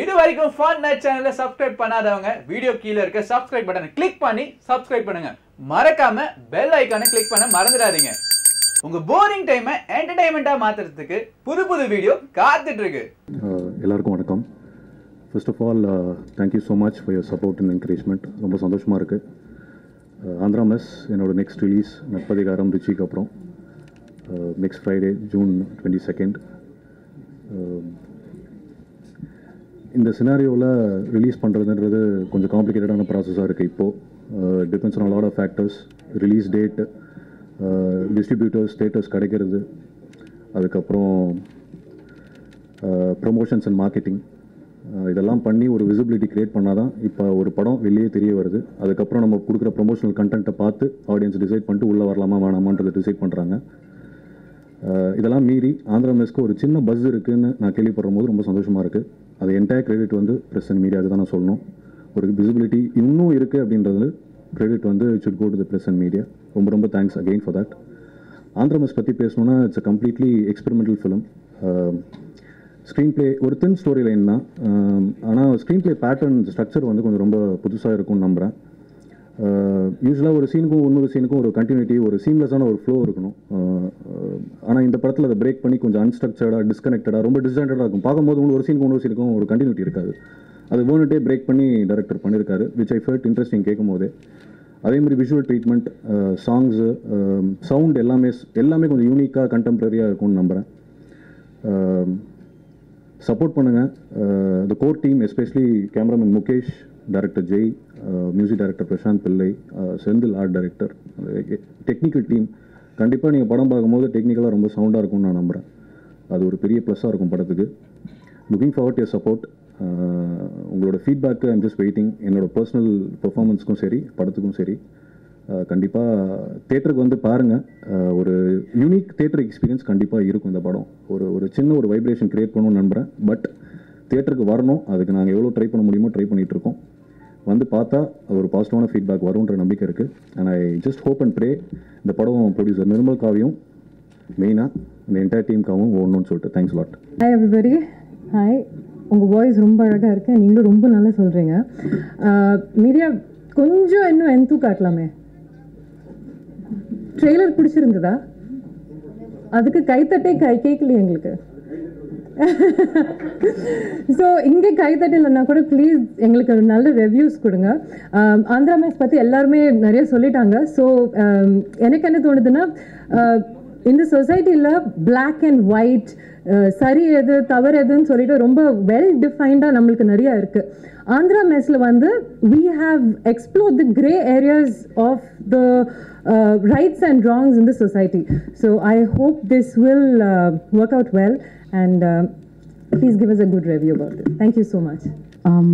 இது வரைக்கும் fun night சேனலை சப்ஸ்கிரைப் பண்ணாதவங்க வீடியோ கீழே இருக்க சப்ஸ்கிரைப் பட்டனை கிளிக் பண்ணி சப்ஸ்கிரைப் பண்ணுங்க. மறக்காம பெல் ஐக்கானை கிளிக் பண்ண மறந்துடாதீங்க. உங்க போரிங் டைமை என்டர்டைன்மெண்ட்டாக மாத்துறதுக்கு புது புது வீடியோ காத்துட்டு இருக்கு எல்லாருக்கும் வணக்கம். First of all thank you so much for your support and encouragement ரொம்ப சந்தோஷமாக இருக்குது ஆந்திரா மெஸ் என்னோட நெக்ஸ்ட் ரிலீஸ் நட்பதிகாரம் ரிச்சிக்கு அப்புறம். Next Friday June twenty second இந்த சினாரியோவில் ரிலீஸ் பண்ணுறதுன்றது கொஞ்சம் காம்ப்ளிகேட்டடான ப்ராசஸாக இருக்குது இப்போது depends on lot of factors release date distributors theatres கிடைக்கிறது. அதுக்கப்புறம் ப்ரொமோஷன்ஸ் அண்ட் மார்க்கெட்டிங் இதெல்லாம் பண்ணி ஒரு விசிபிலிட்டி க்ரியேட் பண்ணால் தான் இப்போ ஒரு படம் வெளியே தெரிய வருது. அதுக்கப்புறம் நம்ம கொடுக்குற ப்ரொமோஷனல் கண்டென்ட்டை பார்த்து ஆடியன்ஸ் டிசைட் பண்ணிட்டு உள்ளே வரலாமா வேணாமான்றதை டிசைட் பண்ணுறாங்க uh, இதெல்லாம் மீறி ஆந்திரா மெஸ்க்கு ஒரு சின்ன பஸ் இருக்குதுன்னு நான் கேள்விப்படுற போது ரொம்ப சந்தோஷமாக இருக்குது அது என்டையர் கிரெடிட் வந்து ப்ரெஸ் அண்ட் மீடியாவுக்கு தான் நான் சொல்லணும். ஒரு விசிபிலிட்டி இன்னும் இருக்குது அப்படின்றது கிரெடிட் வந்து it go to the press and media ரொம்ப ரொம்ப thanks again for that Andhra mess பற்றி பேசணுன்னா it's a completely experimental film screen play ஒரு தின் ஸ்டோரி லைன் தான். ஆனால் ஸ்க்ரீன் ப்ளே பேட்டர்ன் ஸ்ட்ரக்சர் வந்து கொஞ்சம் ரொம்ப புதுசாக இருக்கும்னு நம்புகிறேன் யூஸ்வலாக ஒரு சீனுக்கும் இன்னொரு சீனுக்கும் ஒரு கண்டினியூட்டி ஒரு சீம்லெஸ்ஸான ஒரு ஃப்ளோ இருக்கணும். ஆனால் இந்த படத்தில் அதை பிரேக் பண்ணி கொஞ்சம் அன்ஸ்ட்ரக்சர்டாக டிஸ்கனெக்டடாக ரொம்ப டிஸ்டாண்டடாக இருக்கும். பார்க்கும்போது ஒரு சீனுக்கும் இன்னொரு சீனுக்கும் ஒரு கண்டினியூட்டி இருக்காது. அது வேணுட்டே பிரேக் பண்ணி டேரக்டர் பண்ணியிருக்காரு விச் ஐ ஃபர்ட் இன்ட்ரெஸ்டிங் கேட்கும் போதே அதே மாதிரி விஷுவல் ட்ரீட்மெண்ட் சாங்ஸு சவுண்ட் எல்லாமே எல்லாமே கொஞ்சம் யூனிக்காக கண்டெம்பரரியாக இருக்கும்னு நம்புகிறேன் சப்போர்ட் பண்ணுங்கள் the core team especially cameraman Mukesh director Jai music director Prashanth Pillai Senthil art director technical team கண்டிப்பாக நீங்கள் படம் பார்க்கும்போது டெக்னிக்கலாக ரொம்ப சவுண்டாக இருக்கும்னு நான் நம்புகிறேன் அது ஒரு பெரிய ப்ளஸ்ஸாக இருக்கும் படத்துக்கு. லுக்கிங் ஃபார்வர்ட் யர் சப்போர்ட் உங்களோட ஃபீட்பேக்கு ஐம் ஜஸ்ட் வெயிட்டிங் என்னோட பர்சனல் பெர்ஃபார்மன்ஸ்க்கும் சரி படத்துக்கும் சரி. கண்டிப்பாக தேட்டருக்கு வந்து பாருங்கள் ஒரு யூனிக் தேட்டர் எக்ஸ்பீரியன்ஸ் கண்டிப்பாக இருக்கும் இந்த படம். ஒரு ஒரு சின்ன ஒரு வைப்ரேஷன் க்ரியேட் பண்ணணும்னு நம்புகிறேன் பட் தேட்டருக்கு வரணும். அதுக்கு நாங்கள் எவ்வளோ ட்ரை பண்ண முடியுமோ ட்ரை பண்ணிகிட்ருக்கோம் வந்து பார்த்தா ஒரு பாசிட்டிவான ஃபீட்பேக் வரும்ன்ற நம்பிக்கை இருக்குது and I just hope and pray இந்த படம் ப்ரொடியூசர் நிர்மல் காவியும் மெயினாக இந்த என்டையர் டீமுக்காகவும் ஓடணும்னு சொல்லிட்டு. Thanks lot hi everybody hi உங்கள் வாய்ஸ் ரொம்ப அழகாக இருக்குது நீங்களும் ரொம்ப நல்லா சொல்கிறீங்க மீடியா கொஞ்சம் இன்னும் எந்தூ காட்டலாமே? ட்ரெய்லர் பிடிச்சிருந்ததா? அதுக்கு கைத்தட்டே கை கேட்கலையே எங்களுக்கு. ஸோ இங்கே கைத்தட்டலைன்னா கூட ப்ளீஸ் எங்களுக்கு ஒரு நல்ல ரிவ்யூஸ் கொடுங்க. ஆந்திரா மேக்ஸ் பற்றி எல்லாருமே நிறைய சொல்லிட்டாங்க. ஸோ எனக்கு என்ன தோணுதுன்னா இந்த சொசைட்டியில் பிளாக் அண்ட் ஒயிட் சரி எது தவறு எதுன்னு சொல்லிட்டு ரொம்ப வெல் டிஃபைன்டாக நம்மளுக்கு நிறைய இருக்குது ஆந்திரா மெஸ்ஸில் வந்து we have explore the grey areas of the rights and wrongs in the society so I hope this will work out well and uh, please give us a good review about it. Thank you so much. um,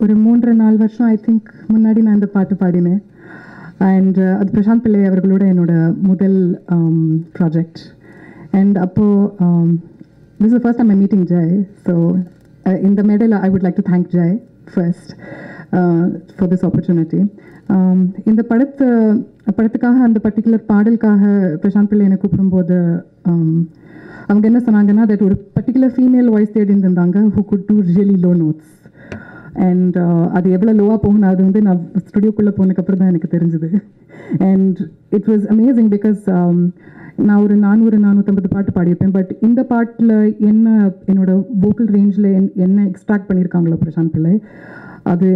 ஒரு மூன்று நாலு வருஷம் I think முன்னாடி நான் இந்த பாட்டு பாடினேன் and அது பிரசாந்த் பிள்ளை அவர்களோட என்னோட முதல் ப்ராஜெக்ட் அண்ட் அப்போது this is first I'm meeting Jai so இந்த மேடையில் I would like to thank Jai first for this opportunity இந்த படத்து படத்துக்காக அந்த பர்டிகுலர் பாடலுக்காக பிரசாந்த் பிள்ளை என்னை கூப்பிடும்போது um, அவங்க என்ன சொன்னாங்கன்னா தட் ஒரு பர்டிகுலர் ஃபீமேல் வாய்ஸ் தேடி இருந்தாங்க who could do really low notes and அது எவ்வளோ லோவாக போகணும் அது வந்து நான் ஸ்டுடியோக்குள்ளே போனதுக்கப்புறம் தான் எனக்கு தெரிஞ்சுது. And it was amazing because நான் ஒரு நானூறு நானூற்றம்பது பாட்டு பாடியிருப்பேன். பட் இந்த பாட்டில் என்ன என்னோடய வோக்கல் ரேஞ்சில் என் என்ன எக்ஸ்ட்ராக்ட் பண்ணியிருக்காங்களோ பிரசாந்த் பிள்ளை அது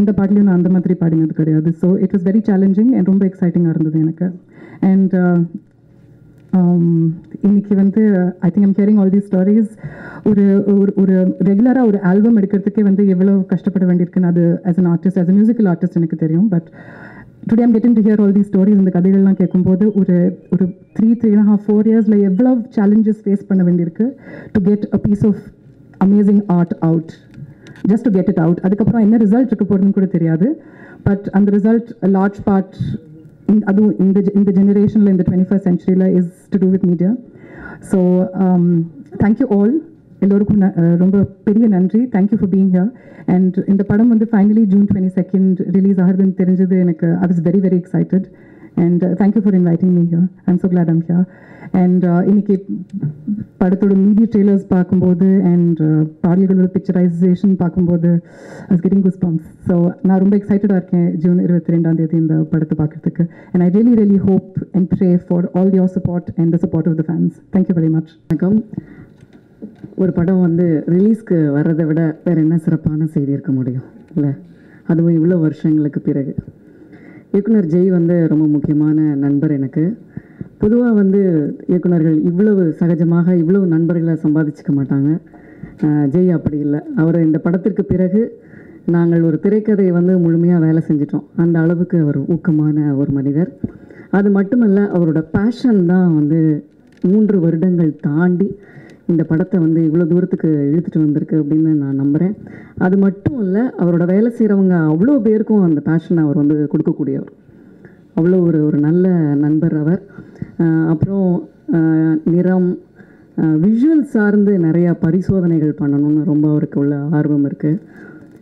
எந்த பாட்டிலையும் நான் அந்த மாதிரி பாடினது கிடையாது. So it was very challenging and ரொம்ப எக்ஸைட்டிங்காக இருந்தது எனக்கு. அண்ட் இன்னைக்கு வந்து I think I'm hearing all the stories ஒரு ஒரு ஒரு ரெகுலராக ஒரு ஆல்பம் எடுக்கிறதுக்கே வந்து எவ்வளோ கஷ்டப்பட வேண்டியிருக்குன்னு அது as an artist as a musical artist எனக்கு தெரியும். But today I'm getting to hear all the stories இந்த கதைகள்லாம் கேட்கும்போது ஒரு ஒரு three three and half four இயர்ஸில் எவ்வளோ சேலஞ்சஸ் ஃபேஸ் பண்ண வேண்டியிருக்கு. To get a piece of amazing art out just to get it out அதுக்கப்புறம் என்ன ரிசல்ட் இருக்க போகிறதுன்னு கூட தெரியாது. பட் அந்த ரிசல்ட் லார்ஜ் பார்ட் அதுவும் இந்த இந்த ஜெனரேஷனில் இந்த twenty first சென்ச்சுரியில் is to do with media so thank you all எல்லோருக்கும் ரொம்ப பெரிய நன்றி. Thank you for being here and இந்த படம் வந்து finally June twenty second release ஆகுதுன்னு தெரிஞ்சது எனக்கு I was very very excited and thank you for inviting me here I'm so glad I'm here and இன்னைக்கு படத்தோட மீடிய ட்ரெய்லர்ஸ் பார்க்கும்போது and பாடல்களோட பிக்சரைசேஷன் பார்க்கும்போது as getting goose bumps so நான் ரொம்ப எக்ஸைட்டடாக இருக்கேன் ஜூன் இருபத்தி ரெண்டாம் தேதி இந்த படத்தை பார்க்கறதுக்கு. And I really really hope and pray for all your support and the support of the fans thank you very much வணக்கம். ஒரு படம் வந்து ரிலீஸ்க்கு வர்றதை விட வேறு என்ன சிறப்பான செய்தி இருக்க முடியும்? இல்லை? அதுவும் இவ்வளோ வருஷங்களுக்கு பிறகு. இயக்குனர் ஜெய் வந்து ரொம்ப முக்கியமான நண்பர் எனக்கு. பொதுவாக வந்து இயக்குனர்கள் இவ்வளவு சகஜமாக இவ்வளவு நண்பர்களை சம்பாதிச்சுக்க மாட்டாங்க. ஜெய் அப்படி இல்லை. அவர் இந்த படத்திற்கு பிறகு நாங்கள் ஒரு திரைக்கதையை வந்து முழுமையாக வேலை செஞ்சிட்டோம். அந்த அளவுக்கு அவர் ஊக்கமான ஒரு மனிதர். அது மட்டுமல்ல அவரோட பேஷன் தான் வந்து மூன்று வருடங்கள் தாண்டி இந்த படத்தை வந்து இவ்வளோ தூரத்துக்கு இழுத்துட்டு வந்திருக்கு அப்படின்னு நான் நம்புகிறேன் அது மட்டும் இல்லை அவரோட வேலை செய்கிறவங்க அவ்வளோ பேருக்கும் அந்த பேஷனை அவர் வந்து கொடுக்கக்கூடியவர். அவ்வளோ ஒரு ஒரு நல்ல நண்பர் அவர். அப்புறம் நிறம் விஷுவல் சார்ந்து நிறையா பரிசோதனைகள் பண்ணணும்னு ரொம்ப அவருக்கு உள்ள ஆர்வம் இருக்குது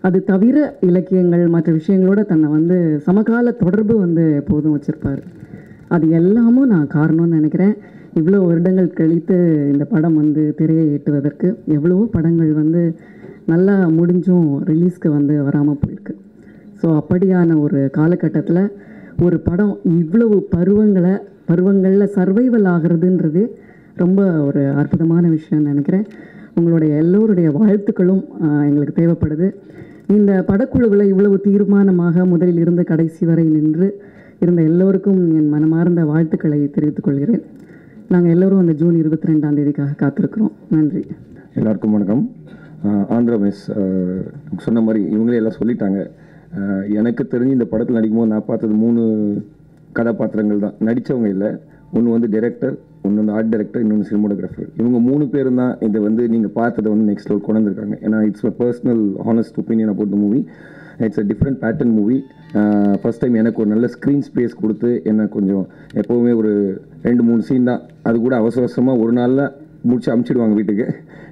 அது தவிர இலக்கியங்கள் மற்ற விஷயங்களோட தன்னை வந்து சமகால தொடர்பு வந்து எப்போதும் வச்சுருப்பார். அது எல்லாமும் நான் காரணம்னு நினைக்கிறேன். இவ்வளோ வருடங்கள் கழித்து இந்த படம் வந்து திரையை எட்டுவதற்கு எவ்வளவோ படங்கள் வந்து நல்லா முடிஞ்சும் ரிலீஸ்க்கு வந்து வராமல் போயிருக்கு. ஸோ அப்படியான ஒரு காலகட்டத்தில் ஒரு படம் இவ்வளவு பருவங்களை பருவங்களில் சர்வைவல் ஆகிறதுன்றது ரொம்ப ஒரு அற்புதமான விஷயம்னு நினைக்கிறேன். உங்களுடைய எல்லோருடைய வாழ்த்துக்களும் எங்களுக்கு தேவைப்படுது. இந்த படக்குழுவில் இவ்வளவு தீர்மானமாக முதலில் இருந்து கடைசி வரை நின்று இருந்த எல்லோருக்கும் என் மனமார்ந்த வாழ்த்துக்களை தெரிவித்துக் கொள்கிறேன். நாங்கள் எல்லோரும் அந்த ஜூன் இருபத்தி ரெண்டாம் தேதிக்காக காத்திருக்கிறோம். நன்றி. எல்லாருக்கும் வணக்கம். ஆந்திரா மிஸ் சொன்ன மாதிரி இவங்களே எல்லாம் சொல்லிட்டாங்க. எனக்கு தெரிஞ்சு இந்த படத்தில் நடிக்கும்போது நான் பார்த்தது மூணு கதாபாத்திரங்கள் தான். நடித்தவங்க இல்லை. ஒன்று வந்து டைரக்டர் ஒன்று வந்து ஆர்ட் டைரக்டர் இன்னொன்று சினிமோட்டோகிராஃபர் இவங்க மூணு பேரும் தான் இதை வந்து நீங்கள் பார்த்ததை வந்து நெக்ஸ்ட் லெவல் கொண்டு வந்திருக்காங்க. ஏன்னா it's personal honest opinion about the movie it's a different pattern movie first time எனக்கு ஒரு நல்ல ஸ்க்ரீன் ஸ்பேஸ் கொடுத்து என்ன கொஞ்சம் எப்போவுமே ஒரு ரெண்டு மூணு சீன் தான். அது கூட அவசர அவசரமாக ஒரு நாளில் முடிச்சு அமுச்சிடுவாங்க வீட்டுக்கு.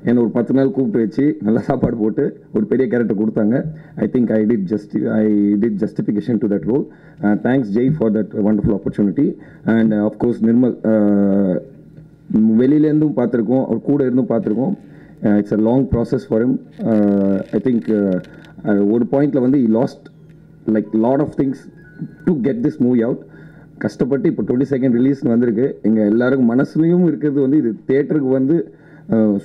என்னை ஒரு பத்து நாள் கூப்பிட்டு வச்சு நல்லா சாப்பாடு போட்டு ஒரு பெரிய கேரக்டர் கொடுத்தாங்க. I think I did justi I did justification to that role thanks Jai for that wonderful opportunity and of course Nirmal வெளியிலேருந்தும் பார்த்துருக்கோம் அவர் கூட இருந்தும் பார்த்துருக்கோம். It's a long process for him I think ஒரு பாயிண்டில் வந்து I lost like lot of things to get this movie out கஷ்டப்பட்டு இப்போ டுவெண்ட்டி செகண்ட் ரிலீஸ் வந்திருக்கு. எங்கள் எல்லாருக்கும் மனசுலையும் இருக்கிறது வந்து இது தேட்டருக்கு வந்து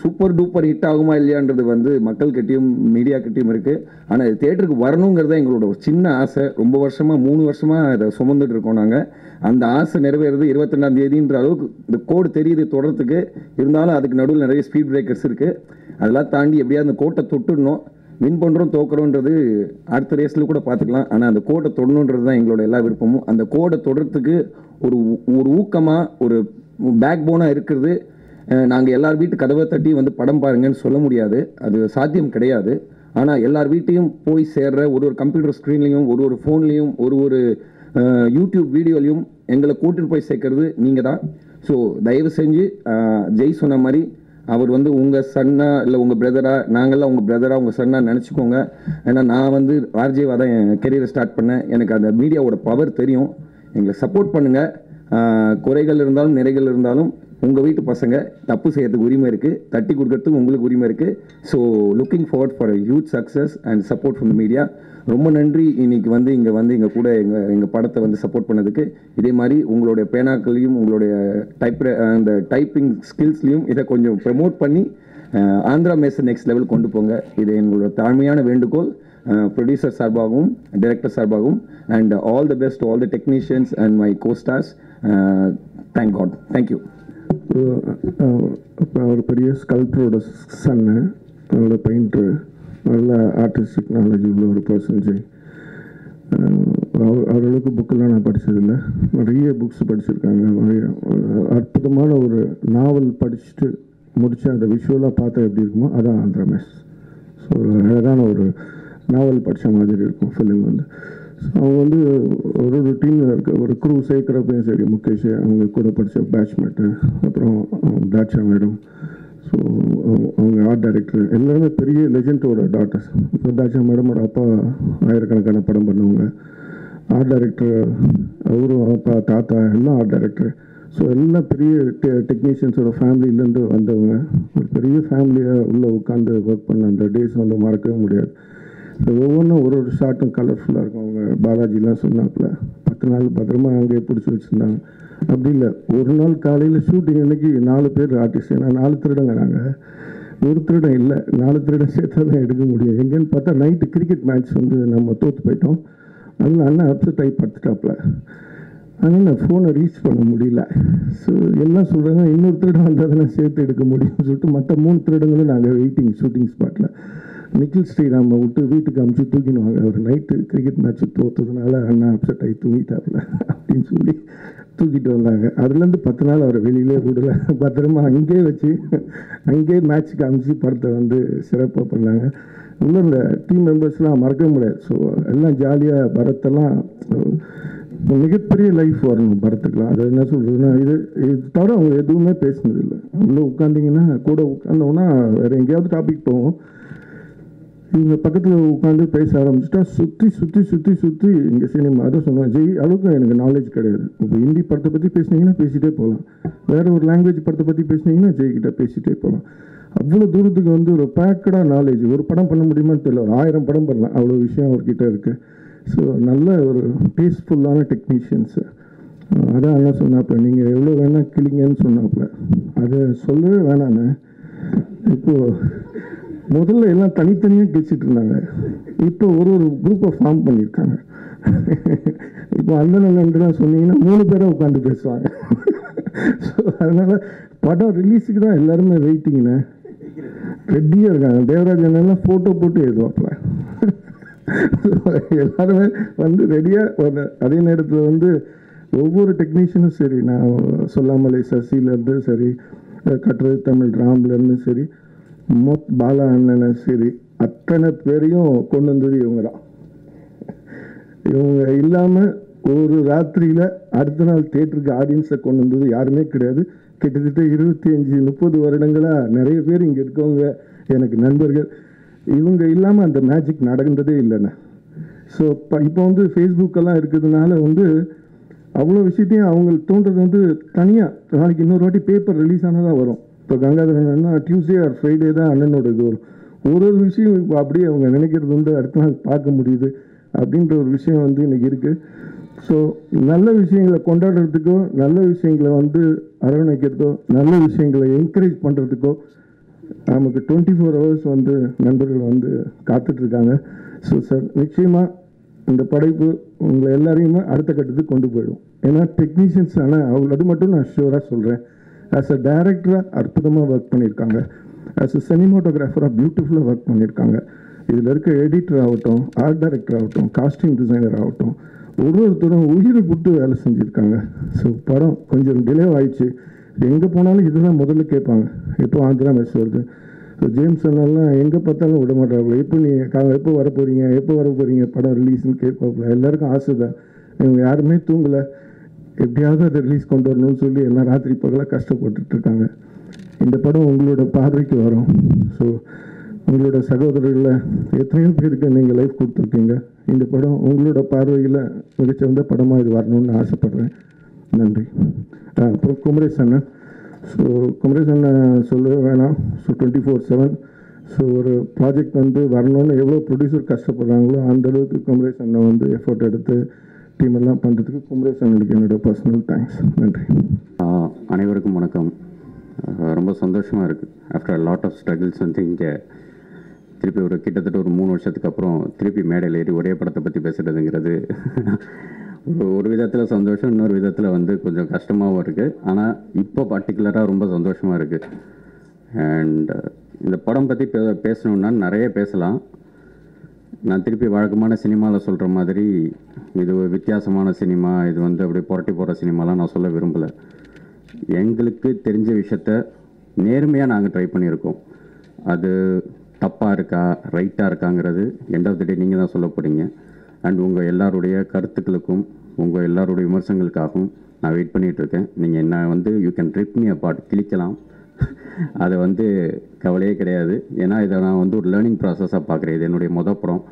சூப்பர் டூப்பர் ஹிட் ஆகுமா இல்லையான்றது வந்து மக்கள்கிட்டையும் மீடியா கிட்டேயும் இருக்குது ஆனால் இது தேட்டருக்கு வரணுங்கிறது தான் எங்களோட ஒரு சின்ன ஆசை. ரொம்ப வருஷமாக மூணு வருஷமாக அதை சுமந்துட்டு இருக்கோம் நாங்கள் அந்த ஆசை நிறைவேறது இருபத்தெண்டாம் தேதின்ற அளவுக்கு இந்த கோடு தெரியுது தொடரத்துக்கு இருந்தாலும் அதுக்கு நடுவில் நிறைய ஸ்பீட் பிரேக்கர்ஸ் இருக்குது அதெல்லாம் தாண்டி எப்படியாவது அந்த கோட்டை தொட்டுடணும். வின் பண்ணுறோம் தோக்குறோன்றது அடுத்த ரேஸில் கூட பார்த்துக்கலாம். ஆனால் அந்த கோடை தொடணுன்றது தான் எங்களோட எல்லா விருப்பமும். அந்த கோடை தொடர்றதுக்கு ஒரு ஊ- ஒரு ஊக்கமாக ஒரு பேக் போனாக இருக்கிறது நாங்கள் எல்லார் வீட்டு கதவை தட்டி வந்து படம் பாருங்கன்னு சொல்ல முடியாது. அது சாத்தியம் கிடையாது. ஆனால் எல்லார் வீட்டையும் போய் சேர்ற ஒரு ஒரு கம்ப்யூட்டர் ஸ்க்ரீன்லேயும் ஒரு ஒரு ஃபோன்லேயும் ஒரு ஒரு யூடியூப் வீடியோலையும் எங்களை கூட்டிட்டு போய் சேர்க்கறது நீங்கள் தான் ஸோ தயவு செஞ்சு ஜெய் சொன்ன மாதிரி அவர் வந்து உங்கள் சன்னா இல்லை உங்கள் பிரதரா நாங்கள்லாம் உங்கள் பிரதரா உங்கள் சன்னா நினச்சிக்கோங்க. ஏன்னா நான் வந்து ஆர்ஜேவாக தான் என் கெரியரை ஸ்டார்ட் பண்ணேன். எனக்கு அந்த மீடியாவோட பவர் தெரியும். எங்களை சப்போர்ட் பண்ணுங்கள் குறைகள் இருந்தாலும் நிறைகள் இருந்தாலும் உங்கள் வீட்டு பசங்க தப்பு செய்யறதுக்கு உரிமை இருக்குது தட்டி கொடுக்கறதுக்கு உங்களுக்கு உரிமை இருக்குது so looking forward for huge success and support from media ரொம்ப நன்றி. இன்னைக்கு வந்து இங்கே வந்து எங்கள் கூட எங்கள் எங்கள் படத்தை வந்து சப்போர்ட் பண்ணதுக்கு. இதே மாதிரி உங்களுடைய பேனாக்களையும் உங்களுடைய டைப் அந்த டைப்பிங் ஸ்கில்ஸ்லையும் இதை கொஞ்சம் ப்ரமோட் பண்ணி ஆந்திரா மேசன் நெக்ஸ்ட் லெவல் கொண்டு போங்க. இது எங்களோட தாழ்மையான வேண்டுகோள். ப்ரொடியூசர் சார்பாகவும் டைரக்டர் சார்பாகவும் and all the best all the technicians and my costars thank god thank you you அவர் பெரிய ஸ்கல்ப்டரோட சன்னு நல்ல பெயிண்டரு நல்ல ஆர்டிஸ்டிக் நாலேஜ் உள்ள ஒரு பர்சன் ஜெய். அவர் அவரளவுக்கு புக்கெல்லாம் நான் படித்ததில்லை நிறைய புக்ஸ் படிச்சிருக்காங்க. நிறைய அற்புதமான ஒரு நாவல் படிச்சுட்டு முடிச்சு அந்த விஷுவலாக பார்த்தா எப்படி இருக்குமோ அதான் ஆந்திரா மேஸ் ஸோ அழகான ஒரு நாவல் படித்த மாதிரி இருக்கும் ஃபிலிம் வந்து. அவங்க வந்து ஒரு ஒரு டீமில் இருக்க ஒரு குரூ சேர்க்குறப்பையும் சரி முகேஷ் அவங்க கூட படித்த பேட்ச்மேட்டு அப்புறம் தாட்சா மேடம் ஸோ அவங்க ஆர்ட் டைரக்டர் எல்லாருமே பெரிய லெஜெண்டோட டாட்டர்ஸ் இப்போ தாட்சா மேடமோட அப்பா ஆயிரக்கணக்கான படம் பண்ணுவாங்க. ஆர்ட் டைரக்டர் அவரும் அப்பா தாத்தா எல்லாம் ஆர்ட் டைரக்டர் ஸோ எல்லாம் பெரிய டெ டெக்னீஷியன்ஸோட ஃபேமிலியிலேருந்து வந்தவங்க. ஒரு பெரிய ஃபேமிலியாக உள்ளே உட்காந்து ஒர்க் பண்ண அந்த டேஸ் வந்து மறக்கவே முடியாது. இந்த ஒவ்வொன்றும் ஒரு ஒரு ஷாட்டும் கலர்ஃபுல்லாக இருக்கும். அவங்க பாலாஜிலாம் சொன்னாப்புல பத்து நாள் பத்திரமா அங்கேயே பிடிச்சி வச்சுருந்தாங்க. அப்படி இல்லை. ஒரு நாள் காலையில் ஷூட்டிங் அன்னைக்கு நாலு பேர் ஆர்டிஸ்ட் ஏன்னா நாலு திருடங்க நாங்கள் ஒரு திருடன் இல்லை. நாலு திருடம் சேர்த்தா தான் எடுக்க முடியும். எங்கேன்னு பார்த்தா நைட்டு கிரிக்கெட் மேட்ச் வந்து நம்ம தோற்று போயிட்டோம். அதில் அண்ணன் அப்செட் ஆகி படுத்துட்டாப்புல. ஆனால் நான் ஃபோனை ரீச் பண்ண முடியல. ஸோ எல்லாம் சொல்கிறாங்க இன்னொரு திருடன் வந்தால் தான் சேர்த்து எடுக்க முடியும்னு சொல்லிட்டு மற்ற மூணு திருடங்களும் நாங்கள் வெயிட்டிங் ஷூட்டிங் ஸ்பாட்டில் நிக்கில் ஸ்ரீராமை விட்டு வீட்டுக்கு அமுச்சு தூக்கினுவாங்க அவர் நைட்டு கிரிக்கெட் மேட்ச்சு தோத்ததுனால அண்ணா அப்செட் ஆகி தூங்கிட்டாப்ல அப்படின்னு சொல்லி தூக்கிட்டு வந்தாங்க. அதுலேருந்து பத்து நாள் அவரை வெளியிலே விடல. பத்திரமா அங்கேயே வச்சு அங்கேயே மேட்ச்சுக்கு அமுச்சு படத்தை வந்து சிறப்பாக பண்ணாங்க. இன்னும் இந்த டீம் மெம்பர்ஸ்லாம் மறக்க முடியாது. ஸோ எல்லாம் ஜாலியாக பரத்தெல்லாம் மிகப்பெரிய லைஃப் வரணும் பரத்துக்கலாம் அது என்ன சொல்கிறதுன்னா இது இது தவிர அவங்க எதுவுமே பேசினதில்லை. உள்ளே உட்காந்திங்கன்னா கூட உட்காந்தோன்னா வேறு எங்கேயாவது டாபிக் போவோம். இவங்க பக்கத்தில் உட்காந்து பேச ஆரம்பிச்சிட்டா சுற்றி சுற்றி சுற்றி சுற்றி இங்கே சினிமா அதை சொன்னேன் ஜெய் அளவுக்கு எனக்கு நாலேஜ் கிடையாது. இப்போ ஹிந்தி படத்தை பற்றி பேசுனீங்கன்னா பேசிகிட்டே போகலாம் வேறு ஒரு லாங்குவேஜ் படத்தை பற்றி பேசினீங்கன்னா ஜெய்கிட்ட பேசிகிட்டே போகலாம் அவ்வளோ தூரத்துக்கு வந்து ஒரு பேக்கடாக நாலேஜ் ஒரு படம் பண்ண முடியுமான்னு தெரியல. ஒரு ஆயிரம் படம் பண்ணலாம். அவ்வளோ விஷயம் அவர்கிட்ட இருக்குது ஸோ நல்ல ஒரு டேஸ்ட்ஃபுல்லான டெக்னீஷியன்ஸு அதான் என்ன சொன்னாப்புல நீங்கள் எவ்வளோ வேணால் கிளிங்கன்னு சொன்னாப்புல. அதை சொல்லவே வேணாண்ணே. இப்போது முதல்ல எல்லாம் தனித்தனியாக பேசிகிட்டு இருந்தாங்க. இப்போ ஒரு ஒரு குரூப்பை ஃபார்ம் பண்ணியிருக்காங்க. இப்போ அந்த அண்ணன்லாம் சொன்னீங்கன்னா மூணு பேரை உட்காந்து பேசுவாங்க. ஸோ அதனால் படம் ரிலீஸுக்கு தான் எல்லாருமே வெயிட்டிங்கண்ணே ரெடியாக இருக்காங்க. தேவராஜ் அண்ணன்லாம் ஃபோட்டோ போட்டு எழுதுவாப்பில். எல்லாருமே வந்து ரெடியாக அதே நேரத்தில் வந்து ஒவ்வொரு டெக்னீஷியனும் சரி நான் சொல்லாமலே சசிலேருந்து சரி கட்டுரை தமிழ் ராம்லேருந்து சரி மொத் பாலா அண்ணனை சரி அத்தனை பேரையும் கொண்டு வந்தது இவங்க தான். இவங்க இல்லாமல் ஒரு ராத்திரியில் அடுத்த நாள் தேட்டருக்கு ஆடியன்ஸை கொண்டு வந்தது யாருமே கிடையாது. கிட்டத்தட்ட இருபத்தி அஞ்சு முப்பது வருடங்களாக நிறைய பேர் இங்கே இருக்கவங்க எனக்கு நண்பர்கள். இவங்க இல்லாமல் அந்த மேஜிக் நடந்ததே இல்லைண்ணே. ஸோ இப்போ இப்போ வந்து ஃபேஸ்புக்கெல்லாம் இருக்கிறதுனால வந்து அவ்வளோ விஷயத்தையும் அவங்களுக்கு தோன்றது வந்து தனியாக நாளைக்கு இன்னொரு வாட்டி பேப்பர் ரிலீஸ் ஆனதாக வரும். இப்போ கங்காதரன்னா டியூஸ்டே ஆர் ஃப்ரைடே தான் அண்ணனோட இது வரும். ஒரு ஒரு விஷயம் இப்போ அப்படியே அவங்க நினைக்கிறது வந்து அடுத்த நாள் பார்க்க முடியுது அப்படின்ற ஒரு விஷயம் வந்து இன்னைக்கு இருக்குது ஸோ நல்ல விஷயங்களை கொண்டாடுறதுக்கோ நல்ல விஷயங்களை வந்து அரவணைக்கிறதோ நல்ல விஷயங்களை என்கரேஜ் பண்ணுறதுக்கோ நமக்கு டுவெண்ட்டி ஃபோர் ஹவர்ஸ் வந்து நண்பர்கள் வந்து காத்துட்ருக்காங்க. ஸோ சார் நிச்சயமாக இந்த படைப்பு உங்களை எல்லாரையுமே அடுத்த கட்டத்துக்கு கொண்டு போயிடும். ஏன்னா டெக்னீஷியன்ஸ் ஆனால் அவங்க அது மட்டும் நான் ஷூராக சொல்கிறேன் ஆஸ் அ டைரக்டராக அற்புதமாக ஒர்க் பண்ணியிருக்காங்க. ஆஸ் அ சினிமோட்டோகிராஃபராக பியூட்டிஃபுல்லாக ஒர்க் பண்ணியிருக்காங்க. இதில் இருக்க எடிட்டர் ஆகட்டும் ஆர்ட் டைரக்டர் ஆகட்டும் காஸ்டியூம் டிசைனர் ஆகட்டும் ஒரு ஒருத்தரும் உயிரை கொடுத்து வேலை செஞ்சுருக்காங்க. ஸோ படம் கொஞ்சம் டிலே ஆயிடுச்சு. எங்கே போனாலும் இதுதான் முதல்ல கேட்பாங்க. எப்போ ஆந்திரா மெஸ் வருது? ஸோ ஜேம்ஸ் எல்லாம் எங்கே பார்த்தாலும் விட மாட்டாங்க எப்போ நீ எப்போ வர போகிறீங்க எப்போ வர போகிறீங்க படம் ரிலீஸ்னு கேட்பாப்புல. எல்லாருக்கும் ஆசை தான் இவங்க யாருமே தூங்கலை. எப்படியாவது அதை ரிலீஸ் கொண்டு வரணும்னு சொல்லி எல்லாம் ராத்திரி பகலாக கஷ்டப்பட்டுட்டு இருக்காங்க. இந்த படம் உங்களோட பார்வைக்கு வரும். ஸோ உங்களோட சகோதரர்களில் எத்தனையோ பேருக்கு நீங்கள் லைஃப் கொடுத்துருக்கீங்க. இந்த படம் உங்களோட பார்வையில் மிகச்சிறந்த படமாக இது வரணும்னு ஆசைப்பட்றேன். நன்றி. அப்புறம் குமரேஷ் அண்ணன். ஸோ குமரேஷ் அண்ணன் சொல்லவே வேணாம். So twenty four seven so ஒரு ப்ராஜெக்ட் வந்து வரணும்னு எவ்வளோ ப்ரொடியூசர் கஷ்டப்படுறாங்களோ அந்த அளவுக்கு குமரேஷ் அண்ணன் வந்து எஃபோர்ட் எடுத்து டீம் எல்லாம் பண்ணுறதுக்கு குமரேஷ் அண்ணனுக்கு என்னோட பர்சனல் தேங்க்ஸ் நன்றி. அனைவருக்கும் வணக்கம். ரொம்ப சந்தோஷமாக இருக்குது ஆஃப்டர் லாட் ஆஃப் ஸ்ட்ரகிள்ஸ் வந்து இங்கே திருப்பி ஒரு கிட்டத்தட்ட ஒரு மூணு வருஷத்துக்கு அப்புறம் திருப்பி மேடையில் ஏறி ஒரே படத்தை பற்றி பேசுகிறதுங்கிறது ஒரு ஒரு விதத்தில் சந்தோஷம் இன்னொரு விதத்தில் வந்து கொஞ்சம் கஷ்டமாகவும் இருக்குது ஆனால் இப்போ பர்டிகுலராக ரொம்ப சந்தோஷமாக இருக்குது அண்ட் இந்த படம் பற்றி பே பேசணுன்னா நிறைய பேசலாம். நான் திருப்பி வழக்கமான சினிமாவில் சொல்கிற மாதிரி இது ஒரு வித்தியாசமான சினிமா இது வந்து அப்படி புரட்டி போகிற சினிமாலாம் நான் சொல்ல விரும்பலை. எங்களுக்கு தெரிஞ்ச விஷயத்த நேர்மையாக நாங்கள் ட்ரை பண்ணியிருக்கோம். அது தப்பாக இருக்கா ரைட்டாக இருக்காங்கிறது எண்ட் ஆஃப் த டே நீங்கள் தான் சொல்ல போகிறீங்க அண்ட் உங்கள் எல்லாருடைய கருத்துக்களுக்கும் உங்கள் எல்லாருடைய விமர்சனங்களுக்காகவும் நான் வெயிட் பண்ணிகிட்ருக்கேன் நீங்கள் என்ன வந்து you can trip me apart கிழிக்கலாம். அதை வந்து கவலையே கிடையாது. ஏன்னா இதை நான் வந்து ஒரு லேர்னிங் ப்ராசஸாக பார்க்குறேன். இது என்னுடைய மொதல் படம்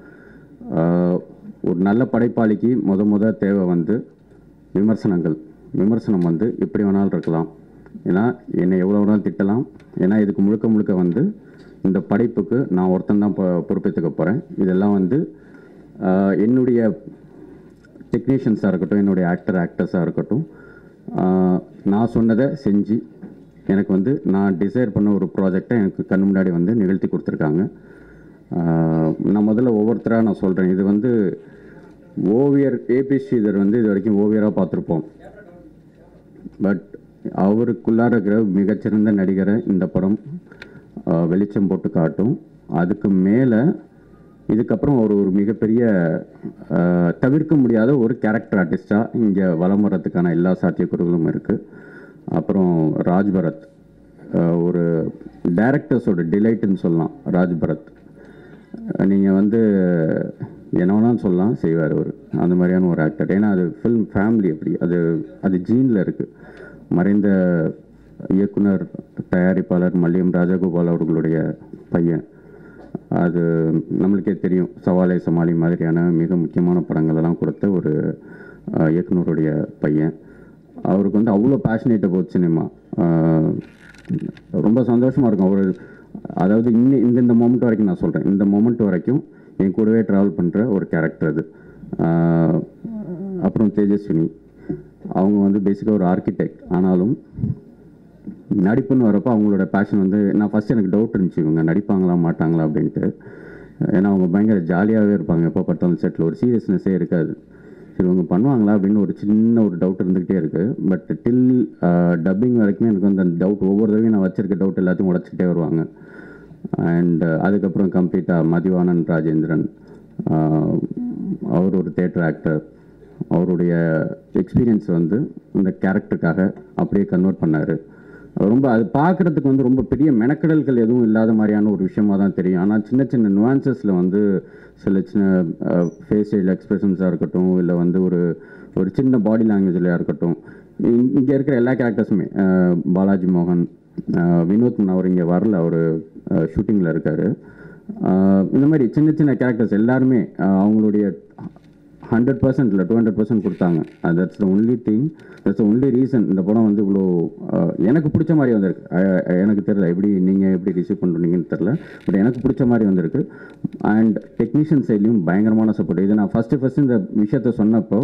ஒரு நல்ல படைப்பாளிக்கு முத முத தேவை வந்து விமர்சனங்கள். விமர்சனம் வந்து எப்படி வேணாலும் இருக்கலாம். ஏன்னா என்னை எவ்வளோ வேணாலும் திட்டலாம். ஏன்னா இதுக்கு முழுக்க முழுக்க வந்து இந்த படைப்புக்கு நான் ஒருத்தன் தான் பொறுப்பேற்றுக்க போகிறேன் இதெல்லாம் வந்து என்னுடைய டெக்னீஷியன்ஸாக இருக்கட்டும் என்னுடைய ஆக்டர் ஆக்டர்ஸாக இருக்கட்டும் நான் சொன்னதை செஞ்சு எனக்கு வந்து நான் டிசைர் பண்ண ஒரு ப்ராஜெக்டை எனக்கு கண் முன்னாடி வந்து நிகழ்த்தி கொடுத்துருக்காங்க. நான் முதல்ல ஒவ்வொருத்தராக நான் சொல்கிறேன் இது வந்து ஓவியர் ஏபி ஸ்ரீதர் வந்து இது வரைக்கும் ஓவியராக பார்த்துருப்போம். பட் அவருக்குள்ளார இருக்கிற மிகச்சிறந்த நடிகரை இந்த படம் வெளிச்சம் போட்டு காட்டும். அதுக்கு மேலே இதுக்கப்புறம் அவர் ஒரு மிகப்பெரிய தவிர்க்க முடியாத ஒரு கேரக்டர் ஆர்டிஸ்டாக இங்கே வலம் வர்றதுக்கான எல்லா சாத்தியக்கூறுகளும் இருக்குது அப்புறம் ராஜ் பரத் ஒரு டைரக்டர்ஸோட டிலைட்டுன்னு சொல்லலாம் ராஜ் பரத் நீங்கள் வந்து என்ன வேணாலும் சொல்லலாம் செய்வார் அவர். அந்த மாதிரியான ஒரு ஆக்டர் ஏன்னா அது ஃபில்ம் ஃபேமிலி அப்படி. அது அது ஜீனில் இருக்குது மறைந்த இயக்குனர் தயாரிப்பாளர் மல்லியம் ராஜகோபால் அவர்களுடைய பையன். அது நம்மளுக்கே தெரியும். சவாலை சமாளி மாதிரியான மிக முக்கியமான படங்களெல்லாம் கொடுத்த ஒரு இயக்குனருடைய பையன். அவருக்கு வந்து அவ்வளோ பேஷனேட் அபவுட் சினிமா. ரொம்ப சந்தோஷமாக இருக்கும். அவர் அதாவது இன்னும் இந்த இந்த மொமெண்ட் வரைக்கும் நான் சொல்கிறேன் இந்த மொமெண்ட் வரைக்கும் என் கூடவே ட்ராவல் பண்ணுற ஒரு கேரக்டர் அது. அப்புறம் தேஜஸ்வினி. அவங்க வந்து பேசிக்காக ஒரு ஆர்கிடெக்ட் ஆனாலும் நடிப்புன்னு வரப்போ அவங்களோட பேஷன் வந்து நான் ஃபஸ்ட் எனக்கு டவுட் இருந்துச்சு. இவங்க நடிப்பாங்களா மாட்டாங்களா அப்படின்ட்டு. ஏன்னா அவங்க பயங்கர ஜாலியாகவே இருப்பாங்க. எப்போ பார்த்தாலும் செட்டில் ஒரு சீரியஸ்னஸே இருக்காது. சரி இவங்க பண்ணுவாங்களா அப்படின்னு ஒரு சின்ன ஒரு டவுட் இருந்துக்கிட்டே இருக்குது பட் டில் டப்பிங் uh, வரைக்குமே எனக்கு வந்து அந்த டவுட் ஒவ்வொரு தடவையும் நான் வச்சிருக்க டவுட் எல்லாத்தையும் உடச்சிக்கிட்டே வருவாங்க. அண்ட் uh, அதுக்கப்புறம் கம்ப்ளீட்டாக மதிவானன் ராஜேந்திரன் uh, அவர் ஒரு தேட்டர் ஆக்டர் அவருடைய எக்ஸ்பீரியன்ஸ் வந்து இந்த கேரக்டருக்காக அப்படியே கன்வெர்ட் பண்ணார். ரொம்ப அது பார்க்குறதுக்கு வந்து ரொம்ப பெரிய மெனக்கடல்கள் எதுவும் இல்லாத மாதிரியான ஒரு விஷயமா தான் தெரியும். ஆனால் சின்ன சின்ன நுவான்சஸில் வந்து சில சின்ன ஃபேஷியல் எக்ஸ்பிரஷன்ஸாக இருக்கட்டும் இல்லை வந்து ஒரு ஒரு சின்ன பாடி லாங்குவேஜ்லையாக இருக்கட்டும். இங்கே இருக்கிற எல்லா கேரக்டர்ஸுமே பாலாஜி மோகன் வினோத் அவர் இங்கே வரல அவர் ஷூட்டிங்கில் இருக்கார். இந்த மாதிரி சின்ன சின்ன கேரக்டர்ஸ் எல்லாருமே அவங்களுடைய ஹண்ட்ரட் பர்சன்ட் இல்லை டூ ஹண்ட்ரட் பர்சன்ட் கொடுத்தாங்க. That's the only thing that's only reason இந்த படம் வந்து இவ்வளோ uh, எனக்கு பிடிச்ச மாதிரி வந்திருக்கு. எனக்கு தெரியல எப்படி நீங்கள் எப்படி ரிசீவ் பண்ணுறீங்கன்னு தெரில பட் எனக்கு பிடிச்ச மாதிரி வந்திருக்கு. அண்ட் டெக்னீஷியன் சைட்லேயும் பயங்கரமான சப்போர்ட் இது நான் ஃபஸ்ட்டு ஃபஸ்ட்டு இந்த விஷயத்த சொன்னப்போ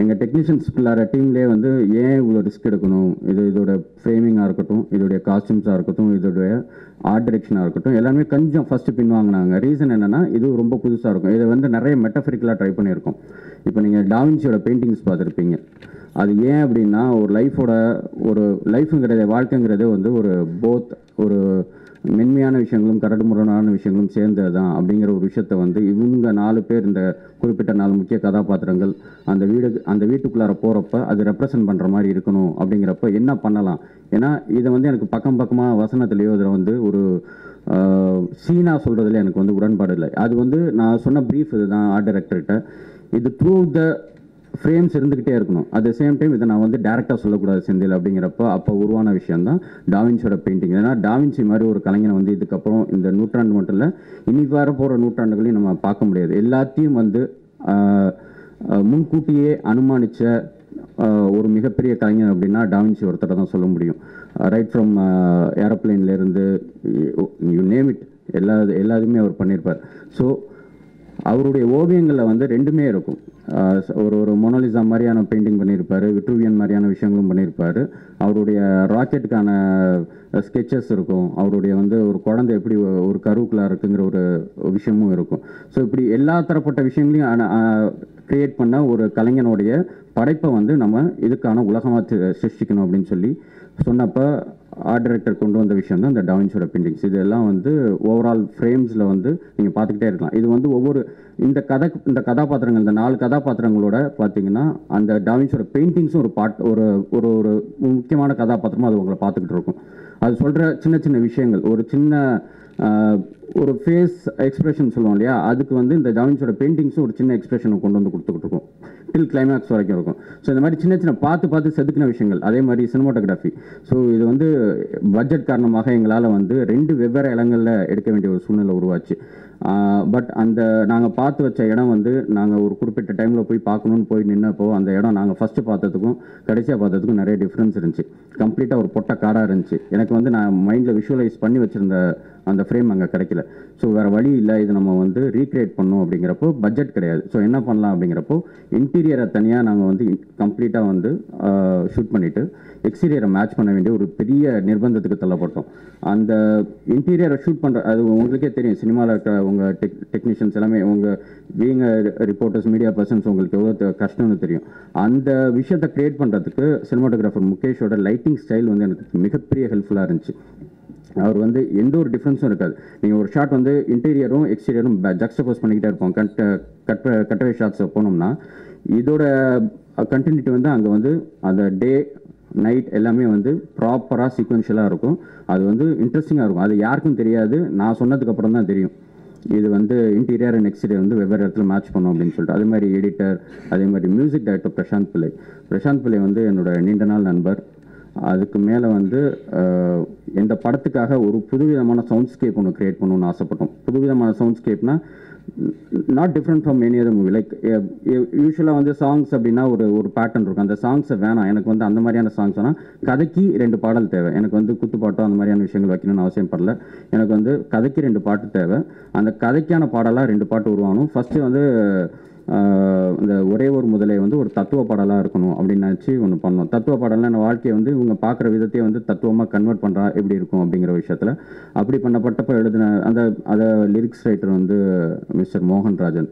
எங்கள் டெக்னீஷியன்ஸ் பிள்ளார டீம்லேயே வந்து ஏன் இவ்வளோ ரிஸ்க் எடுக்கணும்? இது இதோட ஃப்ரேமிங்காக இருக்கட்டும் இதோடைய காஸ்டியூம்ஸாக இருக்கட்டும் இதோடைய ஆர்ட் டிரெக்ஷனாக இருக்கட்டும் எல்லாமே கொஞ்சம் ஃபஸ்ட்டு பின்வாங்கினாங்க ரீசன் என்னென்னா இது ரொம்ப புதுசாக இருக்கும். இதை வந்து நிறைய மெட்டஃபரிக்கலாக ட்ரை பண்ணியிருக்கோம். இப்போ நீங்கள் டாவின்சியோட பெயிண்டிங்ஸ் பார்த்துருப்பீங்க. அது ஏன் அப்படின்னா ஒரு லைஃபோட ஒரு லைஃப்புங்கிறத வாழ்க்கைங்கிறதே வந்து ஒரு போத் ஒரு மென்மையான விஷயங்களும் கரடுமுரடான விஷயங்களும் சேர்ந்தது தான் அப்படிங்கிற ஒரு விஷயத்த வந்து இவங்க நாலு பேர் இந்த குறிப்பிட்ட நாலு முக்கிய கதாபாத்திரங்கள் அந்த வீடு அந்த வீட்டுக்குள்ளார போகிறப்ப அது ரெப்ரசன்ட் பண்ணுற மாதிரி இருக்கணும் அப்படிங்கிறப்ப என்ன பண்ணலாம்? ஏன்னா இதை வந்து எனக்கு பக்கம் பக்கமாக வசனத்துலேயோ இதில் வந்து ஒரு சீனாக சொல்கிறதுல எனக்கு வந்து உடன்பாடு இல்லை. அது வந்து நான் சொன்ன ப்ரீஃப் இதுதான் ஆர்ட் டைரக்டர்கிட்ட இது த்ரூ த ஃப்ரேம்ஸ் இருந்துக்கிட்டே இருக்கணும். அட் த சேம் டைம் இதை நான் வந்து டேரெக்டாக சொல்லக்கூடாது செந்தில் அப்படிங்கிறப்ப அப்போ உருவான விஷயம் தான் டாவின்ஸோட பெயிண்டிங் ஏன்னா டாவின்சி மாதிரி ஒரு கலைஞனை வந்து இதுக்கப்புறம் இந்த நூற்றாண்டு மட்டும் இல்லை இனி வர போகிற நூற்றாண்டுகளையும் நம்ம பார்க்க முடியாது. எல்லாத்தையும் வந்து முன்கூட்டியே அனுமானித்த ஒரு மிகப்பெரிய கலைஞர் அப்படின்னா டாவின்சி ஒருத்தரை தான் சொல்ல முடியும். ரைட் ஃப்ரம் ஏரோப்ளேன்லேருந்து யூ நேம் இட் எல்லா எல்லாத்தையுமே அவர் பண்ணியிருப்பார். ஸோ அவருடைய ஓவியங்களில் வந்து ரெண்டுமே இருக்கும். ஒரு ஒரு மொனலிசா மாதிரியான பெயிண்டிங் பண்ணியிருப்பாரு விட்ருவியன் மாதிரியான விஷயங்களும் பண்ணியிருப்பாரு. அவருடைய ராக்கெட்டுக்கான ஸ்கெச்சஸ் இருக்கும். அவருடைய வந்து ஒரு குழந்தை எப்படி ஒரு கருவுக்குள்ளே இருக்குங்கிற ஒரு விஷயமும் இருக்கும். ஸோ இப்படி எல்லா தரப்பட்ட விஷயங்களையும் க்ரியேட் பண்ண ஒரு கலைஞனுடைய படைப்பை வந்து நம்ம இதுக்கான உலகமாக சிருஷ்டிக்கணும் அப்படின்னு சொல்லி சொன்னப்போ ஆர்ட் டைரக்டர் கொண்டு வந்த விஷயம் தான் இந்த டவுன்ஸோட பெயிண்டிங்ஸ் இதெல்லாம் வந்து ஓவரால் ஃப்ரேம்ஸில் வந்து நீங்கள் பார்த்துக்கிட்டே இருக்கலாம். இது வந்து ஒவ்வொரு இந்த கதை இந்த கதாபாத்திரங்கள் இந்த நாலு கதாபாத்திரங்களோட பார்த்தீங்கன்னா அந்த டாவின்ஸோட பெயிண்டிங்ஸும் ஒரு பாட் ஒரு ஒரு ஒரு முக்கியமான கதாபாத்திரமாக அது உங்களை பார்த்துக்கிட்டு இருக்கும். அது சொல்கிற சின்ன சின்ன விஷயங்கள். ஒரு சின்ன ஒரு ஃபேஸ் எக்ஸ்பிரஷன் சொல்லுவோம் இல்லையா? அதுக்கு வந்து இந்த டாவின்ஸோட பெயிண்டிங்ஸும் ஒரு சின்ன எக்ஸ்பிரஷனை கொண்டு வந்து கொடுத்துக்கிட்டு இருக்கும். டில் கிளைமேக்ஸ் வரைக்கும் இருக்கும். ஸோ இந்த மாதிரி சின்ன சின்ன பார்த்து பார்த்து செதுக்கின விஷயங்கள் அதே மாதிரி சினிமாட்டோகிராஃபி ஸோ இது வந்து பட்ஜெட் காரணமாக எங்களால் வந்து ரெண்டு வெவ்வேறு இடங்களில் எடுக்க வேண்டிய ஒரு சூழ்நிலை உருவாச்சு. பட் அந்த நாங்கள் பார்த்து வச்ச இடம் வந்து நாங்கள் ஒரு குறிப்பிட்ட டைமில் போய் பார்க்கணுன்னு போய் நின்னப்போ அந்த இடம் நாங்கள் ஃபஸ்ட்டு பார்த்ததுக்கும் கடைசியாக பார்த்ததுக்கும் நிறைய டிஃப்ரென்ஸ் இருந்துச்சு. கம்ப்ளீட்டாக ஒரு பொட்டை காடாக இருந்துச்சு. எனக்கு வந்து நான் மைண்டில் விஷுவலைஸ் பண்ணி வச்சுருந்த அந்த ஃப்ரேம் அங்கே கிடைக்கல. ஸோ வேறு வழி இல்லை. இது நம்ம வந்து ரீக்ரியேட் பண்ணோம் அப்படிங்கிறப்போ பட்ஜெட் கிடையாது. ஸோ என்ன பண்ணலாம் அப்படிங்கிறப்போ இன்டீரியரை தனியாக நாங்கள் வந்து கம்ப்ளீட்டாக வந்து ஷூட் பண்ணிவிட்டு எக்ஸ்டீரியரை மேட்ச் பண்ண வேண்டிய ஒரு பெரிய நிர்பந்தத்துக்கு தள்ளப்பட்டோம். அந்த இன்டீரியரை ஷூட் பண்ணுற அது உங்களுக்கே தெரியும். சினிமாவில் இருக்கிற உங்கள் டெக் டெக்னீஷியன்ஸ் எல்லாமே உங்கள் பீங் ரிப்போர்ட்டர்ஸ் மீடியா பர்சன்ஸ் உங்களுக்கு எவ்வளோ கஷ்டம்னு தெரியும். அந்த விஷயத்தை கிரியேட் பண்ணுறதுக்கு சினிமாட்டோகிராஃபர் முகேஷோட லைட்டிங் ஸ்டைல் வந்து எனக்கு மிகப்பெரிய ஹெல்ப்ஃபுல்லாக இருந்துச்சு. அவர் வந்து எந்த ஒரு டிஃப்ரென்ஸும் இருக்காது. நீங்கள் ஒரு ஷாட் வந்து இன்டீரியரும் எக்ஸ்டீரியரும் ஜக்ஸ்டபோஸ் பண்ணிக்கிட்டே இருப்போம். கட் கட் கட்டவே ஷாட்ஸ் போனோம்னா இதோட கண்டினியூட்டி வந்து அங்கே வந்து அந்த டே நைட் எல்லாமே வந்து ப்ராப்பராக சீக்வன்ஷியலாக இருக்கும். அது வந்து இன்ட்ரெஸ்டிங்காக இருக்கும். அது யாருக்கும் தெரியாது. நான் சொன்னதுக்கப்புறம் தான் தெரியும். இது வந்து இன்டீரியர் அண்ட் எக்ஸ்டீரியர் வந்து வெவ்வேறு இடத்துல மேட்ச் பண்ணும் அப்படின்னு சொல்லிட்டு. அதே மாதிரி எடிட்டர் அதே மாதிரி மியூசிக் டைரக்டர் பிரசாந்த் பிள்ளை. பிரசாந்த் பிள்ளை வந்து என்னோட நீண்ட நாள் நண்பர். அதுக்கு மேலே வந்து இந்த படத்துக்காக ஒரு புதுவிதமான சவுண்ட்ஸ்கேப் ஒன்று கிரியேட் பண்ணணும்னு ஆசைப்பட்டோம். புதுவிதமான சவுண்ட்ஸ்கேப்னா not different from any other movie like யூஸ்வலாக வந்து சாங்ஸ் அப்படின்னா ஒரு ஒரு பேட்டர்ன் இருக்கும். அந்த சாங்ஸை வேணாம். எனக்கு வந்து அந்த மாதிரியான சாங்ஸ் வேணால் கதைக்கு ரெண்டு பாடல் தேவை. எனக்கு வந்து குத்து பாட்டோ அந்த மாதிரியான விஷயங்கள் வைக்கணும்னு அவசியம் படல. எனக்கு வந்து கதைக்கு ரெண்டு பாட்டு தேவை. அந்த கதைக்கான பாடலாக ரெண்டு பாட்டு உருவாகணும். ஃபஸ்ட்டு வந்து இந்த ஒரே ஒரு முதலை வந்து ஒரு தத்துவ பாடலாக இருக்கணும் அப்படின்னு நினச்சி ஒன்று பண்ணோம். தத்துவ பாடலாம் நம்ம வாழ்க்கையை வந்து இவங்க பார்க்குற விதத்தையே வந்து தத்துவமாக கன்வெர்ட் பண்ணுறா எப்படி இருக்கும் அப்படிங்கிற விஷயத்தில். அப்படி பண்ணப்பட்டப்போ எழுதின அந்த அதை லிரிக்ஸ் ரைட்டர் வந்து மிஸ்டர் மோகன்ராஜன்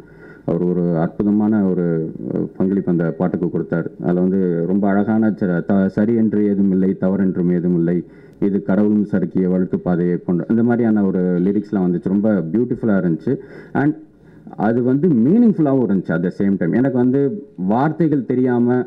அவர் ஒரு அற்புதமான ஒரு பங்களிப்பு அந்த பாட்டுக்கு கொடுத்தார். அதில் வந்து ரொம்ப அழகான ச- த- சரி என்று ஏதும் இல்லை தவறு என்றும் ஏதும் இல்லை இது கடவுளும் சறுக்கிய வழுக்கு பாதையை கொண்டு இந்த மாதிரியான ஒரு லிரிக்ஸ்லாம் வந்துச்சு. ரொம்ப பியூட்டிஃபுல்லாக இருந்துச்சு. அண்ட் அது வந்து மீனிங்ஃபுல்லாகவும் இருந்துச்சு அட் த சேம் டைம் எனக்கு வந்து வார்த்தைகள் தெரியாமல்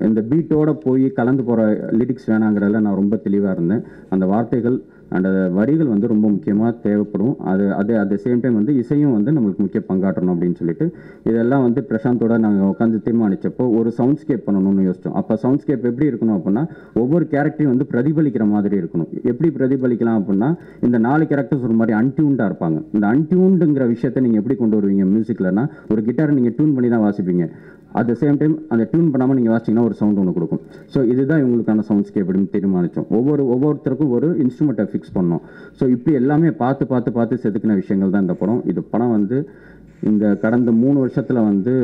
இந்த பீட்டோட போய் கலந்து போகிற லிரிக்ஸ் வேணாங்கிறதுல நான் ரொம்ப தெளிவாக இருந்தேன். அந்த வார்த்தைகள் அண்ட் வரிகள் வந்து ரொம்ப முக்கியமாக தேவைப்படும். அது அது அட் த சேம் டைம் வந்து இசையும் வந்து நம்மளுக்கு முக்கிய பங்காற்றணும் அப்படின்னு சொல்லிட்டு இதெல்லாம் வந்து பிரசாந்தோட நாங்கள் உட்காந்து தீர்மானிச்சப்போ ஒரு சவுண்ட்ஸ்கேப் பண்ணணும்னு யோசிச்சோம். அப்போ சவுண்ட்ஸ்கேப் எப்படி இருக்கணும் அப்படின்னா ஒவ்வொரு கேரக்டரையும் வந்து பிரதிபலிக்கிற மாதிரி இருக்கணும். எப்படி பிரதிபலிக்கலாம் அப்படின்னா இந்த நாலு கேரக்டர்ஸ் ஒரு மாதிரி அன்டியூண்டாக இருப்பாங்க. இந்த அன்டியூண்டுங்கிற விஷயத்தை நீங்கள் எப்படி கொண்டு வருவீங்க? மியூசிக்லனா ஒரு கிட்டாரை நீங்கள் டியூன் பண்ணி தான் வாசிப்பீங்க. அட் த சேம் டைம் அந்த டியூன் பண்ணாமல் நீங்கள் வாசிச்சிங்கன்னா ஒரு சவுண்ட் ஒன்று கொடுக்கும். ஸோ இதுதான் இவங்களுக்கான சவுண்ட்ஸ்க்கு எப்படின்னு தீர்மானித்தோம் ஒவ்வொரு ஒவ்வொருத்தருக்கும் ஒரு இன்ஸ்ட்ருமெண்ட்டை ஃபிக்ஸ் பண்ணோம் ஸோ இப்படி எல்லாமே பார்த்து பார்த்து பார்த்து செதுக்கின விஷயங்கள் தான் இந்த படம். இது படம் வந்து இந்த கடந்த மூணு வருஷத்தில் வந்து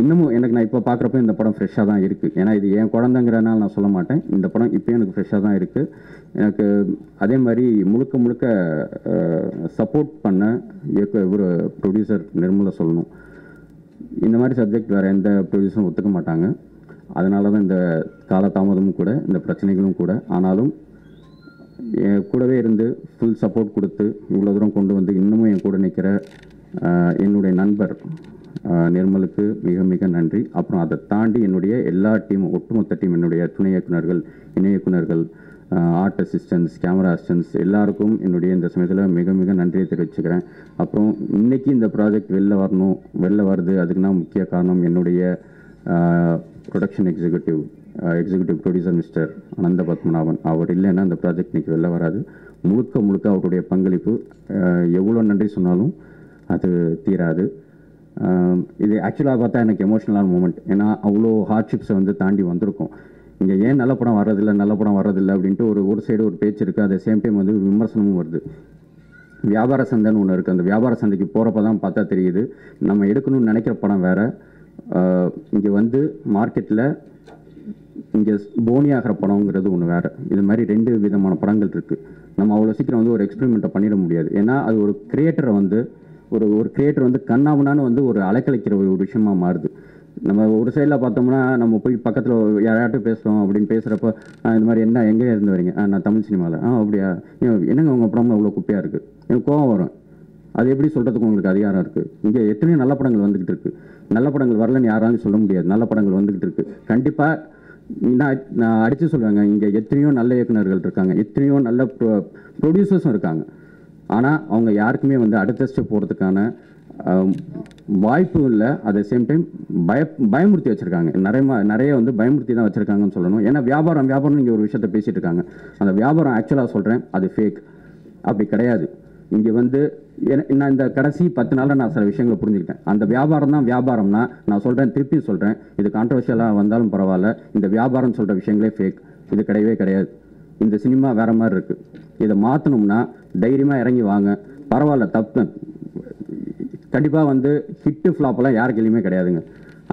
இன்னமும் எனக்கு நான் இப்போ பார்க்குறப்ப இந்த படம் ஃப்ரெஷ்ஷாக தான் இருக்குது ஏன்னா இது என் குழந்தைங்கிறனால நான் சொல்ல மாட்டேன். இந்த படம் இப்போயும் எனக்கு ஃப்ரெஷ்ஷாக தான் இருக்குது எனக்கு அதே மாதிரி முழுக்க முழுக்க சப்போர்ட் பண்ண இயக்க ஒரு ப்ரொடியூசர் நிர்மலை சொல்லணும். இந்த மாதிரி சப்ஜெக்ட் வேறு எந்த ப்ரொடியூசரும் ஒத்துக்க மாட்டாங்க. அதனால தான் இந்த காலதாமதமும் கூட இந்த பிரச்சனைகளும் கூட. ஆனாலும் கூடவே இருந்து ஃபுல் சப்போர்ட் கொடுத்து இவ்வளோ தூரம் கொண்டு வந்து இன்னமும் என் கூட நிற்கிற என்னுடைய நண்பர் நிர்மலுக்கு மிக மிக நன்றி. அப்புறம் அதை தாண்டி என்னுடைய எல்லா டீம் ஒட்டுமொத்த டீம் என்னுடைய துணை இயக்குனர்கள் இணை இயக்குநர்கள் ஆர்ட் அசிஸ்டன்ஸ் கேமரா அசிஸ்டன்ஸ் எல்லாருக்கும் என்னுடைய இந்த சமயத்தில் மிக மிக நன்றியை தெரிவிச்சுக்கிறேன். அப்புறம் இன்றைக்கி இந்த ப்ராஜெக்ட் வெளில வரணும் வெளில வருது அதுக்குன்னா முக்கிய காரணம் என்னுடைய production executive executive producer mister Anantha Padmanabhan. அவர் இல்லைன்னா அந்த ப்ராஜெக்ட் இன்றைக்கி வெளில வராது. முழுக்க முழுக்க அவருடைய பங்களிப்பு எவ்வளோ நன்றி சொன்னாலும் அது தீராது. இது ஆக்சுவலாக பார்த்தா எனக்கு எமோஷ்னலான மூமெண்ட் ஏன்னா அவ்வளோ ஹார்ட்ஷிப்ஸை வந்து தாண்டி வந்திருக்கோம். இங்கே ஏன் நல்ல படம் வர்றதில்லை நல்ல படம் வர்றதில்லை அப்படின்ட்டு ஒரு ஒரு சைடு ஒரு பேச்சு இருக்குது அதே சேம் டைம் வந்து விமர்சனமும் வருது. வியாபார சந்தைன்னு ஒன்று இருக்குது அந்த வியாபார சந்தைக்கு போகிறப்ப தான் பார்த்தா தெரியுது. நம்ம எடுக்கணும்னு நினைக்கிற படம் வேறு. இங்கே வந்து மார்க்கெட்டில் இங்கே போனியாகிற படங்கிறது ஒன்று வேறு. இது மாதிரி ரெண்டு விதமான படங்கள் இருக்குது நம்ம அவ்வளோ சீக்கிரம் வந்து ஒரு எக்ஸ்பெரிமெண்ட்டை பண்ணிட முடியாது. ஏன்னா அது ஒரு கிரியேட்டரை வந்து ஒரு ஒரு கிரியேட்டர் வந்து கண்ணாமனான்னு வந்து ஒரு அலைக்கழிக்கிற ஒரு விஷயமாக மாறுது. நம்ம ஒரு சைடில் பார்த்தோம்னா நம்ம போய் பக்கத்தில் யாராட்டும் பேசுகிறோம் அப்படின்னு பேசுகிறப்ப இந்த மாதிரி என்ன எங்கே இருந்து வரீங்க? "ஆ, நான் தமிழ் சினிமாவில் ஆ அப்படியா? என்னங்க உங்கள் படம் இவ்வளோ குப்பையாக இருக்குது எனக்கு கோவம் வரும். அது எப்படி சொல்கிறதுக்கு உங்களுக்கு அதிகாரம் இருக்குது இங்கே எத்தனையோ நல்ல படங்கள் வந்துக்கிட்டு இருக்குது நல்ல படங்கள் வரலன்னு யாராலும் சொல்ல முடியாது. நல்ல படங்கள் வந்துக்கிட்டு இருக்குது கண்டிப்பாக நான் நான் அடித்து சொல்லுவேங்க. இங்கே எத்தனையோ நல்ல இயக்குனர்கள் இருக்காங்க. எத்தனையோ நல்ல ப்ரொ ப்ரொடியூசர்ஸும் இருக்காங்க. ஆனால் அவங்க யாருக்குமே வந்து அடுத்த ஸ்டெப் போகிறதுக்கான வாய்ப்பும் இல்லை. அட் த சேம் டைம் பய பயமுறுத்தி வச்சுருக்காங்க. நிறைய ம- நிறைய வந்து பயமுறுத்தி தான் வச்சுருக்காங்கன்னு சொல்லணும். ஏன்னா வியாபாரம் வியாபாரம் இங்கே ஒரு விஷயத்த பேசிகிட்டு இருக்காங்க. அந்த வியாபாரம் ஆக்சுவலாக சொல்கிறேன் அது ஃபேக் அப்படி கிடையாது. இங்கே வந்து நான் இந்த கடைசி பத்து நாளில் நான் சில விஷயங்களை புரிஞ்சுக்கிட்டேன். அந்த வியாபாரம் தான் வியாபாரம்னா நான் சொல்கிறேன் திருப்பி சொல்கிறேன் இது கான்ட்ரவர்ஷியலாக வந்தாலும் பரவாயில்ல. இந்த வியாபாரம் சொல்கிற விஷயங்களே ஃபேக் இது கிடையவே கிடையாது. இந்த சினிமா வேறு மாதிரி இருக்குது இதை மாற்றணும்னா தைரியமாக இறங்கி வாங்க. பரவாயில்ல தப்பு. கண்டிப்பாக வந்து ஹிட்டு ஃப்ளாப்பெல்லாம் யார் கையிலுமே கிடையாதுங்க.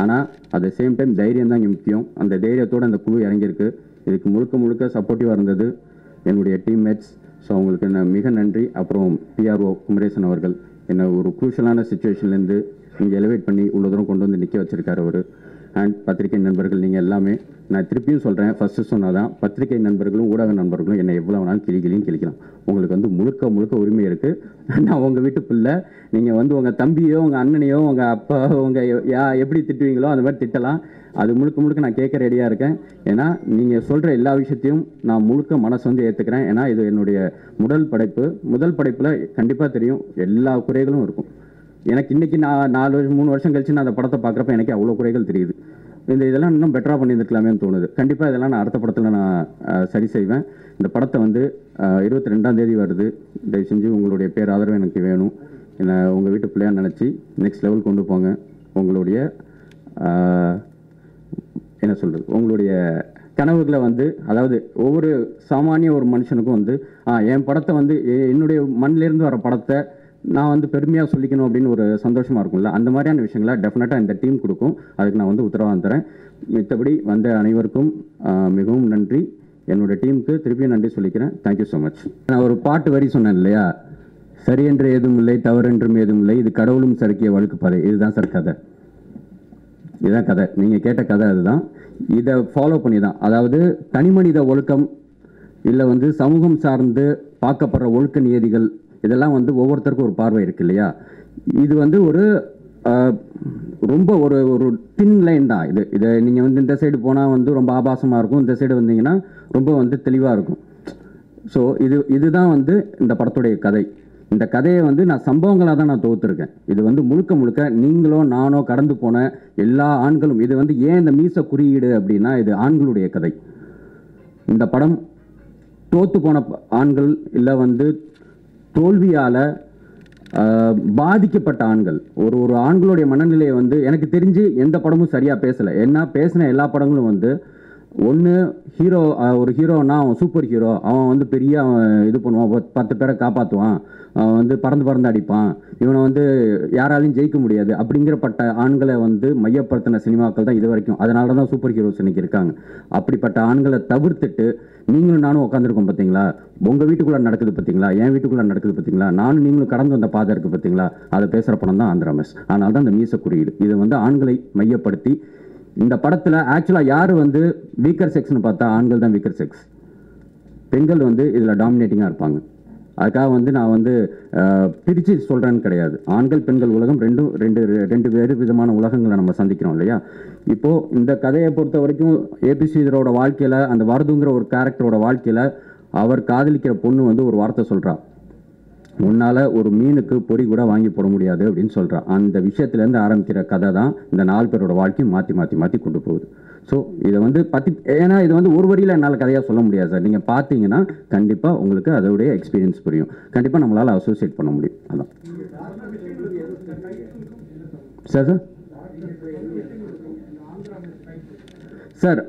ஆனால் அட் த சேம் டைம் தைரியம் தான் இங்கே முக்கியம். அந்த தைரியத்தோடு அந்த குழு இறங்கியிருக்கு. இதுக்கு முழுக்க முழுக்க சப்போர்ட்டிவாக இருந்தது என்னுடைய டீம்மேட்ஸ் ஸோ அவங்களுக்கு என்ன மிக நன்றி. அப்புறம் பிஆர்ஓ குமரேசன் அவர்கள். என்னை ஒரு குரூஷலான சுச்சுவேஷன்லேருந்து இங்கே எலிவேட் பண்ணி இவ்வளோ தூரம் கொண்டு வந்து நிற்க வச்சுருக்காரு அவர். அண்ட் பத்திரிகை நண்பர்கள் நீங்கள் எல்லாமே நான் திருப்பியும் சொல்கிறேன் ஃபஸ்ட்டு சொன்னதான் பத்திரிகை நண்பர்களும் ஊடக நண்பர்களும் என்னை எவ்வளோ வேணாலும் கிளி கிளிக்கலாம். உங்களுக்கு வந்து முழுக்க முழுக்க உரிமை இருக்குது நான் உங்கள் வீட்டு பிள்ளை. நீங்கள் வந்து உங்கள் தம்பியோ உங்கள் அண்ணனையோ உங்கள் அப்பா உங்கள் யா எப்படி திட்டுவீங்களோ அந்த மாதிரி திட்டலாம். அது முழுக்க முழுக்க நான் கேட்க ரெடியாக இருக்கேன். ஏன்னா நீங்கள் சொல்கிற எல்லா விஷயத்தையும் நான் முழுக்க மனசு வந்து ஏற்றுக்கிறேன் ஏன்னா இது என்னுடைய முதல் படைப்பு. முதல் படைப்பில் கண்டிப்பாக தெரியும் எல்லா குறைகளும் இருக்கும். எனக்கு இன்னைக்கு நான் நாலு வருஷம் மூணு வருஷம் கழிச்சு நான் அந்த படத்தை பார்க்குறப்ப எனக்கு அவ்வளோ குறைகள் தெரியுது. இந்த இதெல்லாம் இன்னும் பெட்டராக பண்ணியிருந்துக்கலாமேன்னு தோணுது. கண்டிப்பாக இதெல்லாம் நான் அடுத்த படத்தில் நான் சரி செய்வேன். இந்த படத்தை வந்து இருபத்தி ரெண்டாம் தேதி வருது. தயவு செஞ்சு உங்களுடைய பேர் ஆதரவு எனக்கு வேணும். என்னை உங்கள் வீட்டு பிள்ளையாக நினச்சி நெக்ஸ்ட் லெவல் கொண்டு போங்க. உங்களுடைய என்ன சொல்கிறது உங்களுடைய கனவுகளை வந்து அதாவது ஒவ்வொரு சாமானிய ஒரு மனுஷனுக்கும் வந்து என் படத்தை வந்து எ- என்னுடைய மண்ணிலேருந்து வர படத்தை நான் வந்து பெருமையாக சொல்லிக்கணும் அப்படின்னு ஒரு சந்தோஷமாக இருக்கும்ல? அந்த மாதிரியான விஷயங்களை டெஃபினட்டாக இந்த டீம் கொடுக்கும். அதுக்கு நான் வந்து உத்தரவாதம் தரேன். மித்தபடி வந்த அனைவருக்கும் மிகவும் நன்றி. என்னோட டீமுக்கு திருப்பியும் நன்றி சொல்லிக்கிறேன். தேங்க்யூ ஸோ மச் நான் ஒரு பாட்டு வரி சொன்னேன் இல்லையா? சரியென்று ஏதும் இல்லை தவறென்றும் ஏதும் இல்லை. இது கடவுளும் சறுக்கிய வழுக்கு பாதை. இதுதான் சார் கதை. இதுதான் கதை. நீங்கள் கேட்ட கதை அதுதான். இதை ஃபாலோ பண்ணி தான் அதாவது தனிமனித ஒழுக்கம் இல்லை வந்து சமூகம் சார்ந்து பார்க்கப்படுற ஒழுக்க நியதிகள் இதெல்லாம் வந்து ஒவ்வொருத்தருக்கும் ஒரு பார்வை இருக்கு இல்லையா? இது வந்து ஒரு ரொம்ப ஒரு ஒரு தின் லைன் தான். இது இதை நீங்கள் வந்து இந்த சைடு போனால் வந்து ரொம்ப ஆபாசமாக இருக்கும். இந்த சைடு வந்தீங்கன்னா ரொம்ப வந்து தெளிவாக இருக்கும். ஸோ இது இதுதான் வந்து இந்த படத்துடைய கதை. இந்த கதையை வந்து நான் சம்பவங்களாக தான் நான் தொகுத்துருக்கேன். இது வந்து முழுக்க முழுக்க நீங்களோ நானோ கடந்து போன எல்லா ஆண்களும் இது வந்து ஏன் இந்த மீச குறியீடு அப்படின்னா இது ஆண்களுடைய கதை. இந்த படம் தோத்து போன ஆண்கள் இல்லை வந்து தோல்வியால் பாதிக்கப்பட்ட ஆண்கள். ஒரு ஒரு ஆண்களுடைய மனநிலையை வந்து எனக்கு தெரிஞ்சு எந்த படமும் சரியாக பேசலை. ஏன்னா பேசின எல்லா படங்களும் வந்து ஒன்று ஹீரோ ஒரு ஹீரோனா அவன் சூப்பர் ஹீரோ அவன் வந்து பெரிய அவன் இது பண்ணுவான் பத்- பத்து பேரை காப்பாற்றுவான் அவன் வந்து பறந்து பறந்து அடிப்பான். இவனை வந்து யாராலையும் ஜெயிக்க முடியாது. அப்படிங்கிறப்பட்ட ஆண்களை வந்து மையப்படுத்தின சினிமாக்கள் தான் இது வரைக்கும். அதனால தான் சூப்பர் ஹீரோஸ் இன்னைக்கு இருக்காங்க. அப்படிப்பட்ட ஆண்களை தவிர்த்துட்டு நீங்களும் நானும் உட்காந்துருக்கோம் பார்த்தீங்களா உங்கள் வீட்டுக்குள்ளே நடக்குது பார்த்தீங்களா என் வீட்டுக்குள்ளே நடக்குது பார்த்தீங்களா நானும் நீங்களும் கடந்து வந்த பாதை இருக்குது பார்த்தீங்களா அதை பேசுகிற படம் தான் ஆந்திரா மிஸ். அதனால தான் இந்த மீச குறியீடு. இது வந்து ஆண்களை மையப்படுத்தி இந்த படத்தில் ஆக்சுவலாக யார் வந்து வீக்கர் செக்ஸ்னு பார்த்தா ஆண்கள் தான் வீக்கர் செக்ஸ் பெண்கள் வந்து இதில் டாமினேட்டிங்காக இருப்பாங்க. அதுக்காக வந்து நான் வந்து பிரித்து சொல்கிறேன்னு கிடையாது. ஆண்கள் பெண்கள் உலகம் ரெண்டும் ரெண்டு ரெண்டு வேறு விதமான உலகங்களை நம்ம சந்திக்கிறோம் இல்லையா? இப்போது இந்த கதையை பொறுத்த வரைக்கும் ஏபி ஸ்ரீதரோட வாழ்க்கையில் அந்த வரதுங்கிற ஒரு கேரக்டரோட வாழ்க்கையில் அவர் காதலிக்கிற பொண்ணு வந்து ஒரு வார்த்தை சொல்கிறா உன்னால் ஒரு மீனுக்கு பொடி கூட வாங்கி போட முடியாது அப்படின்னு சொல்கிறா அந்த விஷயத்துலேருந்து ஆரம்பிக்கிற கதை தான் இந்த நாலு பேரோட வாழ்க்கையும் மாற்றி மாற்றி மாற்றி கொண்டு போகுது. ஸோ இதை வந்து பற்றி ஏன்னா இது வந்து ஒரு வரியில் என்னால் கதையாக சொல்ல முடியாது சார். நீங்கள் பார்த்தீங்கன்னா கண்டிப்பாக உங்களுக்கு அதோடைய எக்ஸ்பீரியன்ஸ் புரியும். கண்டிப்பாக நம்மளால் அசோசியேட் பண்ண முடியும். அதான். சார் சார் சார்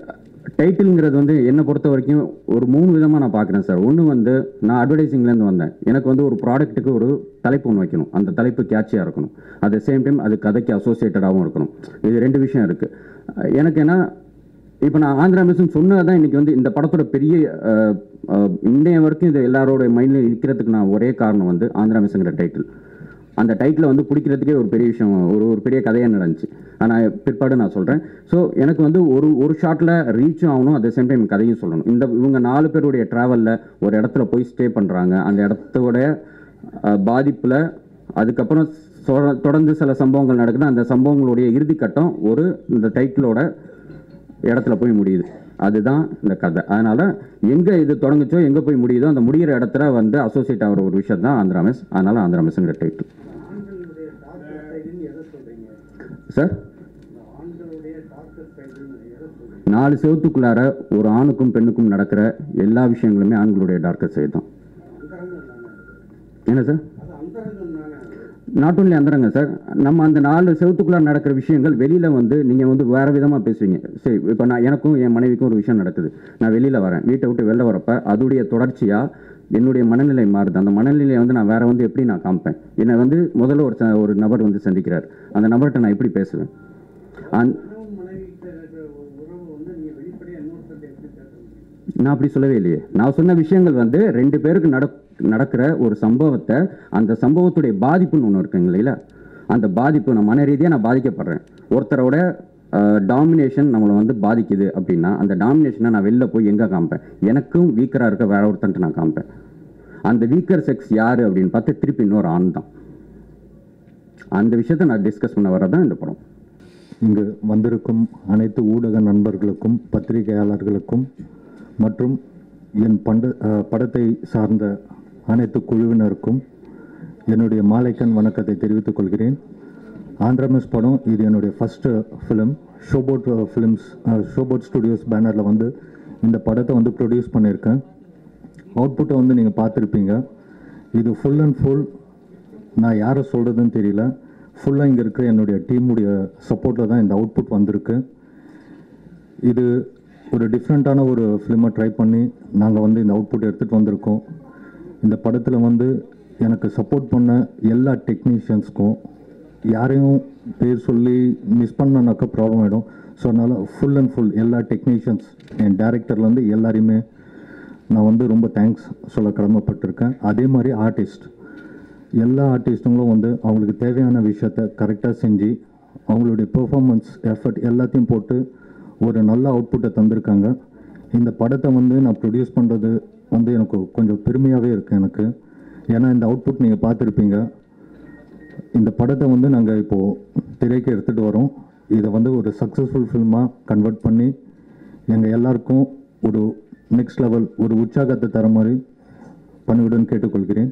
டைட்டில்ங்கிறது வந்து என்னை பொறுத்த வரைக்கும் ஒரு மூணு விதமாக நான் பார்க்குறேன் சார் ஒன்று வந்து நான் அட்வர்டைசிங்லேருந்து வந்தேன். எனக்கு வந்து ஒரு ப்ராடக்ட்டுக்கு ஒரு தலைப்பு ஒன்று வைக்கணும். அந்த தலைப்பு கேட்சியாக இருக்கணும். அட் த சேம் டைம் அது கதைக்கு அசோசியேட்டடாகவும் இருக்கணும். இது ரெண்டு விஷயம் இருக்குது எனக்கு என்ன இப்போ நான் ஆந்திரா மிஸ்ன்னு சொன்னது தான் இன்றைக்கி வந்து இந்த படத்தோட பெரிய இன்றைய வரைக்கும் இது எல்லாரோட மைண்டில் இருக்கிறதுக்கு நான் ஒரே காரணம் வந்து ஆந்திரா மிஸ்ங்கிற டைட்டில் அந்த டைட்டில் வந்து பிடிக்கிறதுக்கே ஒரு பெரிய விஷயம் ஒரு ஒரு பெரிய கதையாக நடந்துச்சு. ஆனால் பிற்பாடு நான் சொல்கிறேன் ஸோ எனக்கு வந்து ஒரு ஒரு ஷாட்டில் ரீச்சும் ஆகணும் அட் சேம் டைம் கதையும் சொல்லணும். இந்த இவங்க நாலு பேருடைய ட்ராவலில் ஒரு இடத்துல போய் ஸ்டே பண்ணுறாங்க அந்த இடத்தோட பாதிப்பில் அதுக்கப்புறம் சொ- தொடர்ந்து சில சம்பவங்கள் நடக்குது. அந்த சம்பவங்களுடைய இறுதி கட்டம் ஒரு இந்த டைட்டிலோட இடத்துல போய் முடியுது. அதுதான் இந்த கதை. அதனால் எங்கே இது தொடங்குச்சோ எங்கே போய் முடியுதோ அந்த முடிகிற இடத்துல வந்து அசோசியேட் ஆகிற ஒரு விஷயம் தான் ஆந்திராமஸ். அதனால் ஆந்திராமஸ்ங்கிற டைட்டில் சார் நாலு செவத்துக்குள்ளார ஒரு ஆணுக்கும் பெண்ணுக்கும் நடக்கிற எல்லா விஷயங்களுமே ஆண்களுடைய டார்க்கர் சைடு தான். என்ன சார் நாட் ஒன்லி அந்தரங்க சார் நம்ம அந்த நாலு செவத்துக்குள்ளே நடக்கிற விஷயங்கள் வெளியில் வந்து நீங்கள் வந்து வேறு விதமாக பேசுவீங்க. சரி இப்போ நான் எனக்கும் என் மனைவிக்கும் ஒரு விஷயம் நடக்குது. நான் வெளியில் வரேன். வீட்டை விட்டு வெளில வரப்ப அதோடைய தொடர்ச்சியாக என்னுடைய மனநிலை மாறுது. அந்த மனநிலையை வந்து நான் வேறு வந்து எப்படி நான் காமிப்பேன்? என்னை வந்து முதல்ல ஒரு ச- ஒரு நபர் வந்து சந்திக்கிறார். அந்த நபர்கிட்ட நான் எப்படி பேசுவேன்? அந் நான் அப்படி சொல்லவே இல்லையே. நான் சொன்ன விஷயங்கள் வந்து ரெண்டு பேருக்கு நட நடக்கிற ஒரு சம்பவத்தை அந்த சம்பவத்துடைய பாதிப்புன்னு ஒன்று இருக்குங்க இல்லைங்களா அந்த பாதிப்பு நான் மன ரீதியாக நான் பாதிக்கப்படுறேன். ஒருத்தரோட டாமினேஷன் நம்மளை வந்து பாதிக்குது அப்படின்னா அந்த டாமினேஷனை நான் வெளில போய் எங்கே காமிப்பேன் எனக்கும் வீக்கராக இருக்க வேற ஒருத்தன்ட்டு நான் காமிப்பேன் அந்த வீக்கர் செக்ஸ் யார் அப்படின்னு பார்த்து திருப்பி இன்னொரு ஆண் தான். அந்த விஷயத்தை நான் டிஸ்கஸ் பண்ண வரதான் இந்த படம். இங்கு வந்திருக்கும் அனைத்து ஊடக நண்பர்களுக்கும் பத்திரிகையாளர்களுக்கும் மற்றும் என் பண்ட படத்தை சார்ந்த அனைத்து குழுவினருக்கும் என்னுடைய மாலைக்கன் வணக்கத்தை தெரிவித்துக் கொள்கிறேன். ஆந்திரமிஸ் படம் இது என்னுடைய first film showboat films showboat studios பேனரில் வந்து இந்த படத்தை வந்து ப்ரொடியூஸ் பண்ணியிருக்கேன். அவுட்புட்டை வந்து நீங்கள் பார்த்துருப்பீங்க. இது ஃபுல் அண்ட் ஃபுல் நான் யாரை சொல்கிறதுன்னு தெரியல. ஃபுல்லாக இங்கே இருக்கிற என்னுடைய டீமுடைய சப்போர்ட்டில் தான் இந்த அவுட்புட் வந்திருக்கு. இது ஒரு டிஃப்ரெண்ட்டான ஒரு ஃபிலிமை ட்ரை பண்ணி நாங்கள் வந்து இந்த அவுட்புட் எடுத்துகிட்டு வந்திருக்கோம். இந்த படத்தில் வந்து எனக்கு சப்போர்ட் பண்ண எல்லா டெக்னீஷியன்ஸ்க்கும் யாரையும் பேர் சொல்லி மிஸ் பண்ணனாக்கா ப்ராப்ளம் ஆகிடும் ஸோ அதனால் ஃபுல் அண்ட் ஃபுல் எல்லா டெக்னீஷியன்ஸ் என் டேரக்டர்லேருந்து எல்லாரையுமே நான் வந்து ரொம்ப தேங்க்ஸ் சொல்ல கடமைப்பட்டிருக்கேன். அதே மாதிரி ஆர்டிஸ்ட் எல்லா ஆர்டிஸ்ட்டுங்களும் வந்து அவங்களுக்கு தேவையான விஷயத்த கரெக்டாக செஞ்சு அவங்களுடைய பெர்ஃபார்மன்ஸ் எஃபர்ட் எல்லாத்தையும் போட்டு ஒரு நல்ல அவுட்புட்டை தந்திருக்காங்க. இந்த படத்தை வந்து நான் ப்ரொடியூஸ் பண்ணுறது வந்து எனக்கு கொஞ்சம் பெருமையாகவே இருக்குது எனக்கு. ஏன்னா இந்த அவுட்புட் நீங்கள் பார்த்துருப்பீங்க. இந்த படத்தை வந்து நாங்கள் இப்போது திரைக்கு எடுத்துகிட்டு வரோம். இதை வந்து ஒரு சக்ஸஸ்ஃபுல் ஃபில்மாக கன்வெர்ட் பண்ணி எங்கள் எல்லாருக்கும் ஒரு நெக்ஸ்ட் லெவல் ஒரு உற்சாகத்தை தர மாதிரி பண்ணிவிடுன்னு கேட்டுக்கொள்கிறேன்.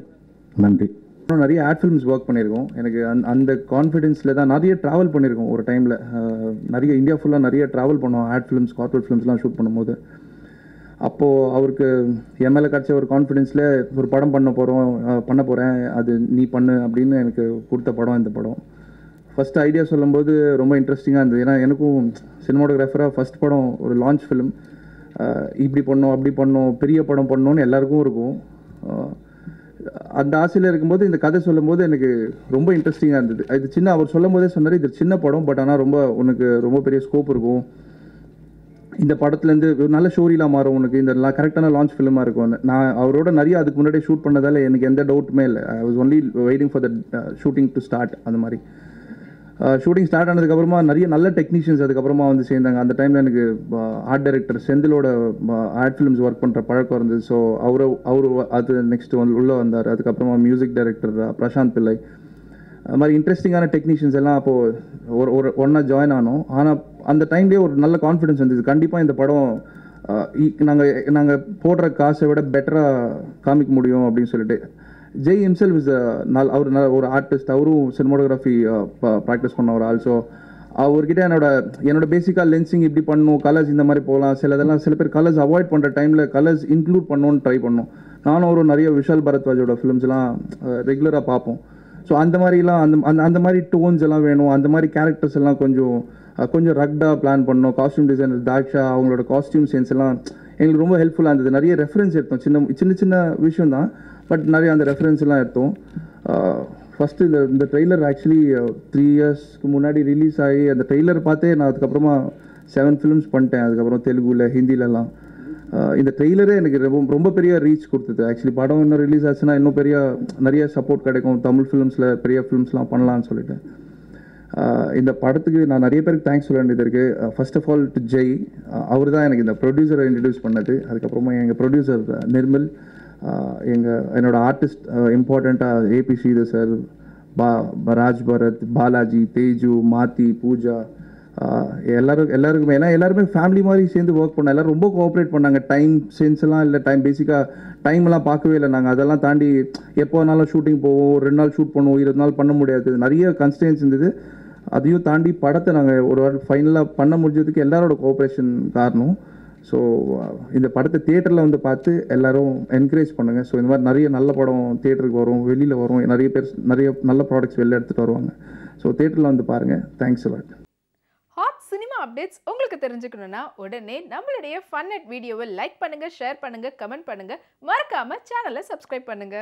நன்றி. இன்னும் நிறைய ஆட் ஃபிலிம்ஸ் ஒர்க் பண்ணியிருக்கோம். எனக்கு அந் அந்த கான்ஃபிடென்ஸில் தான் நிறைய ட்ராவல் பண்ணியிருக்கோம் ஒரு டைமில் நிறைய இந்தியா ஃபுல்லாக நிறைய ட்ராவல் பண்ணோம் ஆட் ஃபிலிம்ஸ் கார்பரேட் ஃபிலிம்ஸ்லாம் ஷூட் பண்ணும்போது. அப்போது அவருக்கு என் மேலே கிடச்ச ஒரு கான்ஃபிடென்ஸில் ஒரு படம் பண்ண போகிறோம் பண்ண போகிறேன் அது நீ பண்ணு அப்படின்னு எனக்கு கொடுத்த படம் இந்த படம். ஃபஸ்ட் ஐடியா சொல்லும்போது ரொம்ப இன்ட்ரெஸ்டிங்காக இருந்தது. ஏன்னா எனக்கும் சினிமாட்டோகிராஃபராக ஃபஸ்ட் படம் ஒரு லான்ச் ஃபிலிம் இப்படி பண்ணோம் அப்படி பண்ணோம் பெரிய படம் பண்ணோன்னு எல்லாருக்கும் இருக்கும். அந்த ஆசையில் இருக்கும்போது இந்த கதை சொல்லும்போது எனக்கு ரொம்ப இன்ட்ரெஸ்டிங்காக இருந்தது. இது சின்ன அவர் சொல்லும் போதே சொன்னார் இது சின்ன படம் பட் ஆனால் ரொம்ப உனக்கு ரொம்ப பெரிய ஸ்கோப் இருக்கும். இந்த படத்துலேருந்து ஒரு நல்ல ஸ்டோரிலாம் மாறும் உனக்கு. இந்த கரெக்டான லான்ச் ஃபிலிமாக இருக்கும் அந்த- நான் அவரோட நிறைய அதுக்கு முன்னாடி ஷூட் பண்ணதால் எனக்கு எந்த டவுட்டுமே இல்லை. I was only waiting for the shooting to start அந்த மாதிரி. Uh, ஷூட்டிங் ஸ்டார்ட் ஆனதுக்கப்புறமா நிறைய நல்ல டெக்னீஷியன்ஸ் அதுக்கப்புறமா வந்து சேர்ந்தாங்க. அந்த டைமில் எனக்கு uh, ஆர்ட் டைரக்டர் செந்திலோட ஆர்ட் ஃபிலிம்ஸ் ஒர்க் பண்ணுற பழக்கம் இருந்தது. ஸோ அவரை அவர் அது நெக்ஸ்ட் வந்து உள்ளே வந்தார். அதுக்கப்புறமா மியூசிக் டைரக்டர் பிரசாந்த் பிள்ளை. அது மாதிரி இன்ட்ரெஸ்டிங்கான டெக்னீஷியன்ஸ் எல்லாம் அப்போது ஒரு ஒரு ஒன்றா ஜாயின் ஆனோம். ஆனால் அந்த டைம்லேயே ஒரு நல்ல கான்ஃபிடன்ஸ் வந்துச்சு கண்டிப்பாக இந்த படம் நாங்கள் நாங்கள் போடுற காசை விட பெட்டராக காமிக்க முடியும் அப்படின்னு சொல்லிட்டு. ஜெய் himself இஸ் நல் அவர் நல்ல ஒரு ஆர்டிஸ்ட் அவரும் சினிமோட்டோகிராஃபி ப்ராக்டிஸ் பண்ணவர் ஆல்சோ அவர்கிட்ட என்னோட என்னோட பேசிக்காக லென்சிங் இப்படி பண்ணும் கலர்ஸ் இந்த மாதிரி போகலாம். சில இதெல்லாம் சில பேர் கலர்ஸ் அவாய்ட் பண்ணுற டைமில் கலர்ஸ் இன்க்ளூட் பண்ணணும்னு ட்ரை பண்ணோம். நானும் ஒரு நிறைய விஷால் பரத்வாஜோட ஃபிலிம்ஸ்லாம் ரெகுலராக பார்ப்போம். ஸோ அந்த மாதிரிலாம் அந்த அந்த அந்த மாதிரி டோன்ஸ் எல்லாம் வேணும். அந்த மாதிரி கேரக்டர்ஸ் எல்லாம் கொஞ்சம் கொஞ்சம் ரக்டாக பிளான் பண்ணோம் காஸ்டியூம் டிசைனர் தாக்ஷா அவங்களோட காஸ்டியூம் சென்ஸ் எல்லாம் எங்களுக்கு ரொம்ப ஹெல்ப்ஃபுல்லாக இருந்தது. நிறைய ரெஃபரன்ஸ் எடுத்தோம். சின்ன சின்ன சின்ன விஷயம் தான். பட் நிறைய அந்த ரெஃபரன்ஸ் எல்லாம் எடுத்தோம். ஃபஸ்ட்டு இந்த இந்த ட்ரெய்லர் ஆக்சுவலி த்ரீ இயர்ஸ்க்கு முன்னாடி ரிலீஸ் ஆகி அந்த ட்ரெய்லர் பார்த்தே நான் அதுக்கப்புறமா செவன் ஃபிலிம்ஸ் பண்ணிட்டேன். அதுக்கப்புறம் தெலுங்குல ஹிந்திலலாம். இந்த ட்ரெய்லரே எனக்கு ரொம்ப ரொம்ப பெரிய ரீச் கொடுத்தது. ஆக்சுவலி படம் இன்னும் ரிலீஸ் ஆச்சுன்னா இன்னும் பெரிய நிறைய சப்போர்ட் கிடைக்கும். தமிழ் ஃபிலிம்ஸில் பெரிய ஃபிலிம்ஸ்லாம் பண்ணலாம்னு சொல்லிட்டு. இந்த படத்துக்கு நான் நிறைய பேருக்கு தேங்க்ஸ் சொல்ல வேண்டியது இருக்குது first of all to Jai அவர் தான் எனக்கு இந்த ப்ரொடியூசரை இன்ட்ரடியூஸ் பண்ணது. அதுக்கப்புறமா எங்கள் ப்ரொடியூசர் நிர்மல் எங்கள் என்னோடய ஆர்டிஸ்ட் இம்பார்ட்டண்ட்டாக ஏபி ஸ்ரீதர் சார் பா ராஜ் பரத் பாலாஜி தேஜு மாத்தி பூஜா எல்லாரும் எல்லாருக்குமே. ஏன்னா எல்லாருமே ஃபேமிலி மாதிரி சேர்ந்து ஒர்க் பண்ண எல்லாரும் ரொம்ப கோஆப்ரேட் பண்ணாங்க. டைம் சென்ஸ்லாம் இல்லை டைம் பேசிக்காக டைம்லாம் பார்க்கவே இல்லை நாங்கள் அதெல்லாம் தாண்டி எப்போ வேணாலும் ஷூட்டிங் போவோம் ரெண்டு நாள் ஷூட் பண்ணுவோம் இருபது நாள் பண்ண முடியாது. நிறைய கன்ஸ்டன்ஸ் இருந்தது. அதையும் தாண்டி படத்தை நாங்கள் ஒரு வாரம் ஃபைனலாக பண்ண முடிஞ்சதுக்கு எல்லாரோட கோஆப்ரேஷன் காரணம். ஸோ இந்த படத்தை தியேட்டரில் வந்து பார்த்து எல்லாரும் என்கரேஜ் பண்ணுங்கள் ஸோ இந்த மாதிரி நிறைய நல்ல படம் தியேட்டருக்கு வரும் வெளியில் வரும். நிறைய பேர் நிறைய நல்ல ப்ராடக்ட்ஸ் வெளில எடுத்துகிட்டு வருவாங்க. ஸோ தியேட்டரில் வந்து பாருங்கள் தேங்க்ஸ் அலாட் சினிமா அப்டேட்ஸ் உங்களுக்கு தெரிஞ்சுக்கணும்னா உடனே நம்மளுடைய ஃபன் அட் வீடியோவை லைக் பண்ணுங்க ஷேர் பண்ணுங்க கமெண்ட் பண்ணுங்க. மறக்காம சேனலை சப்ஸ்கிரைப் பண்ணுங்க.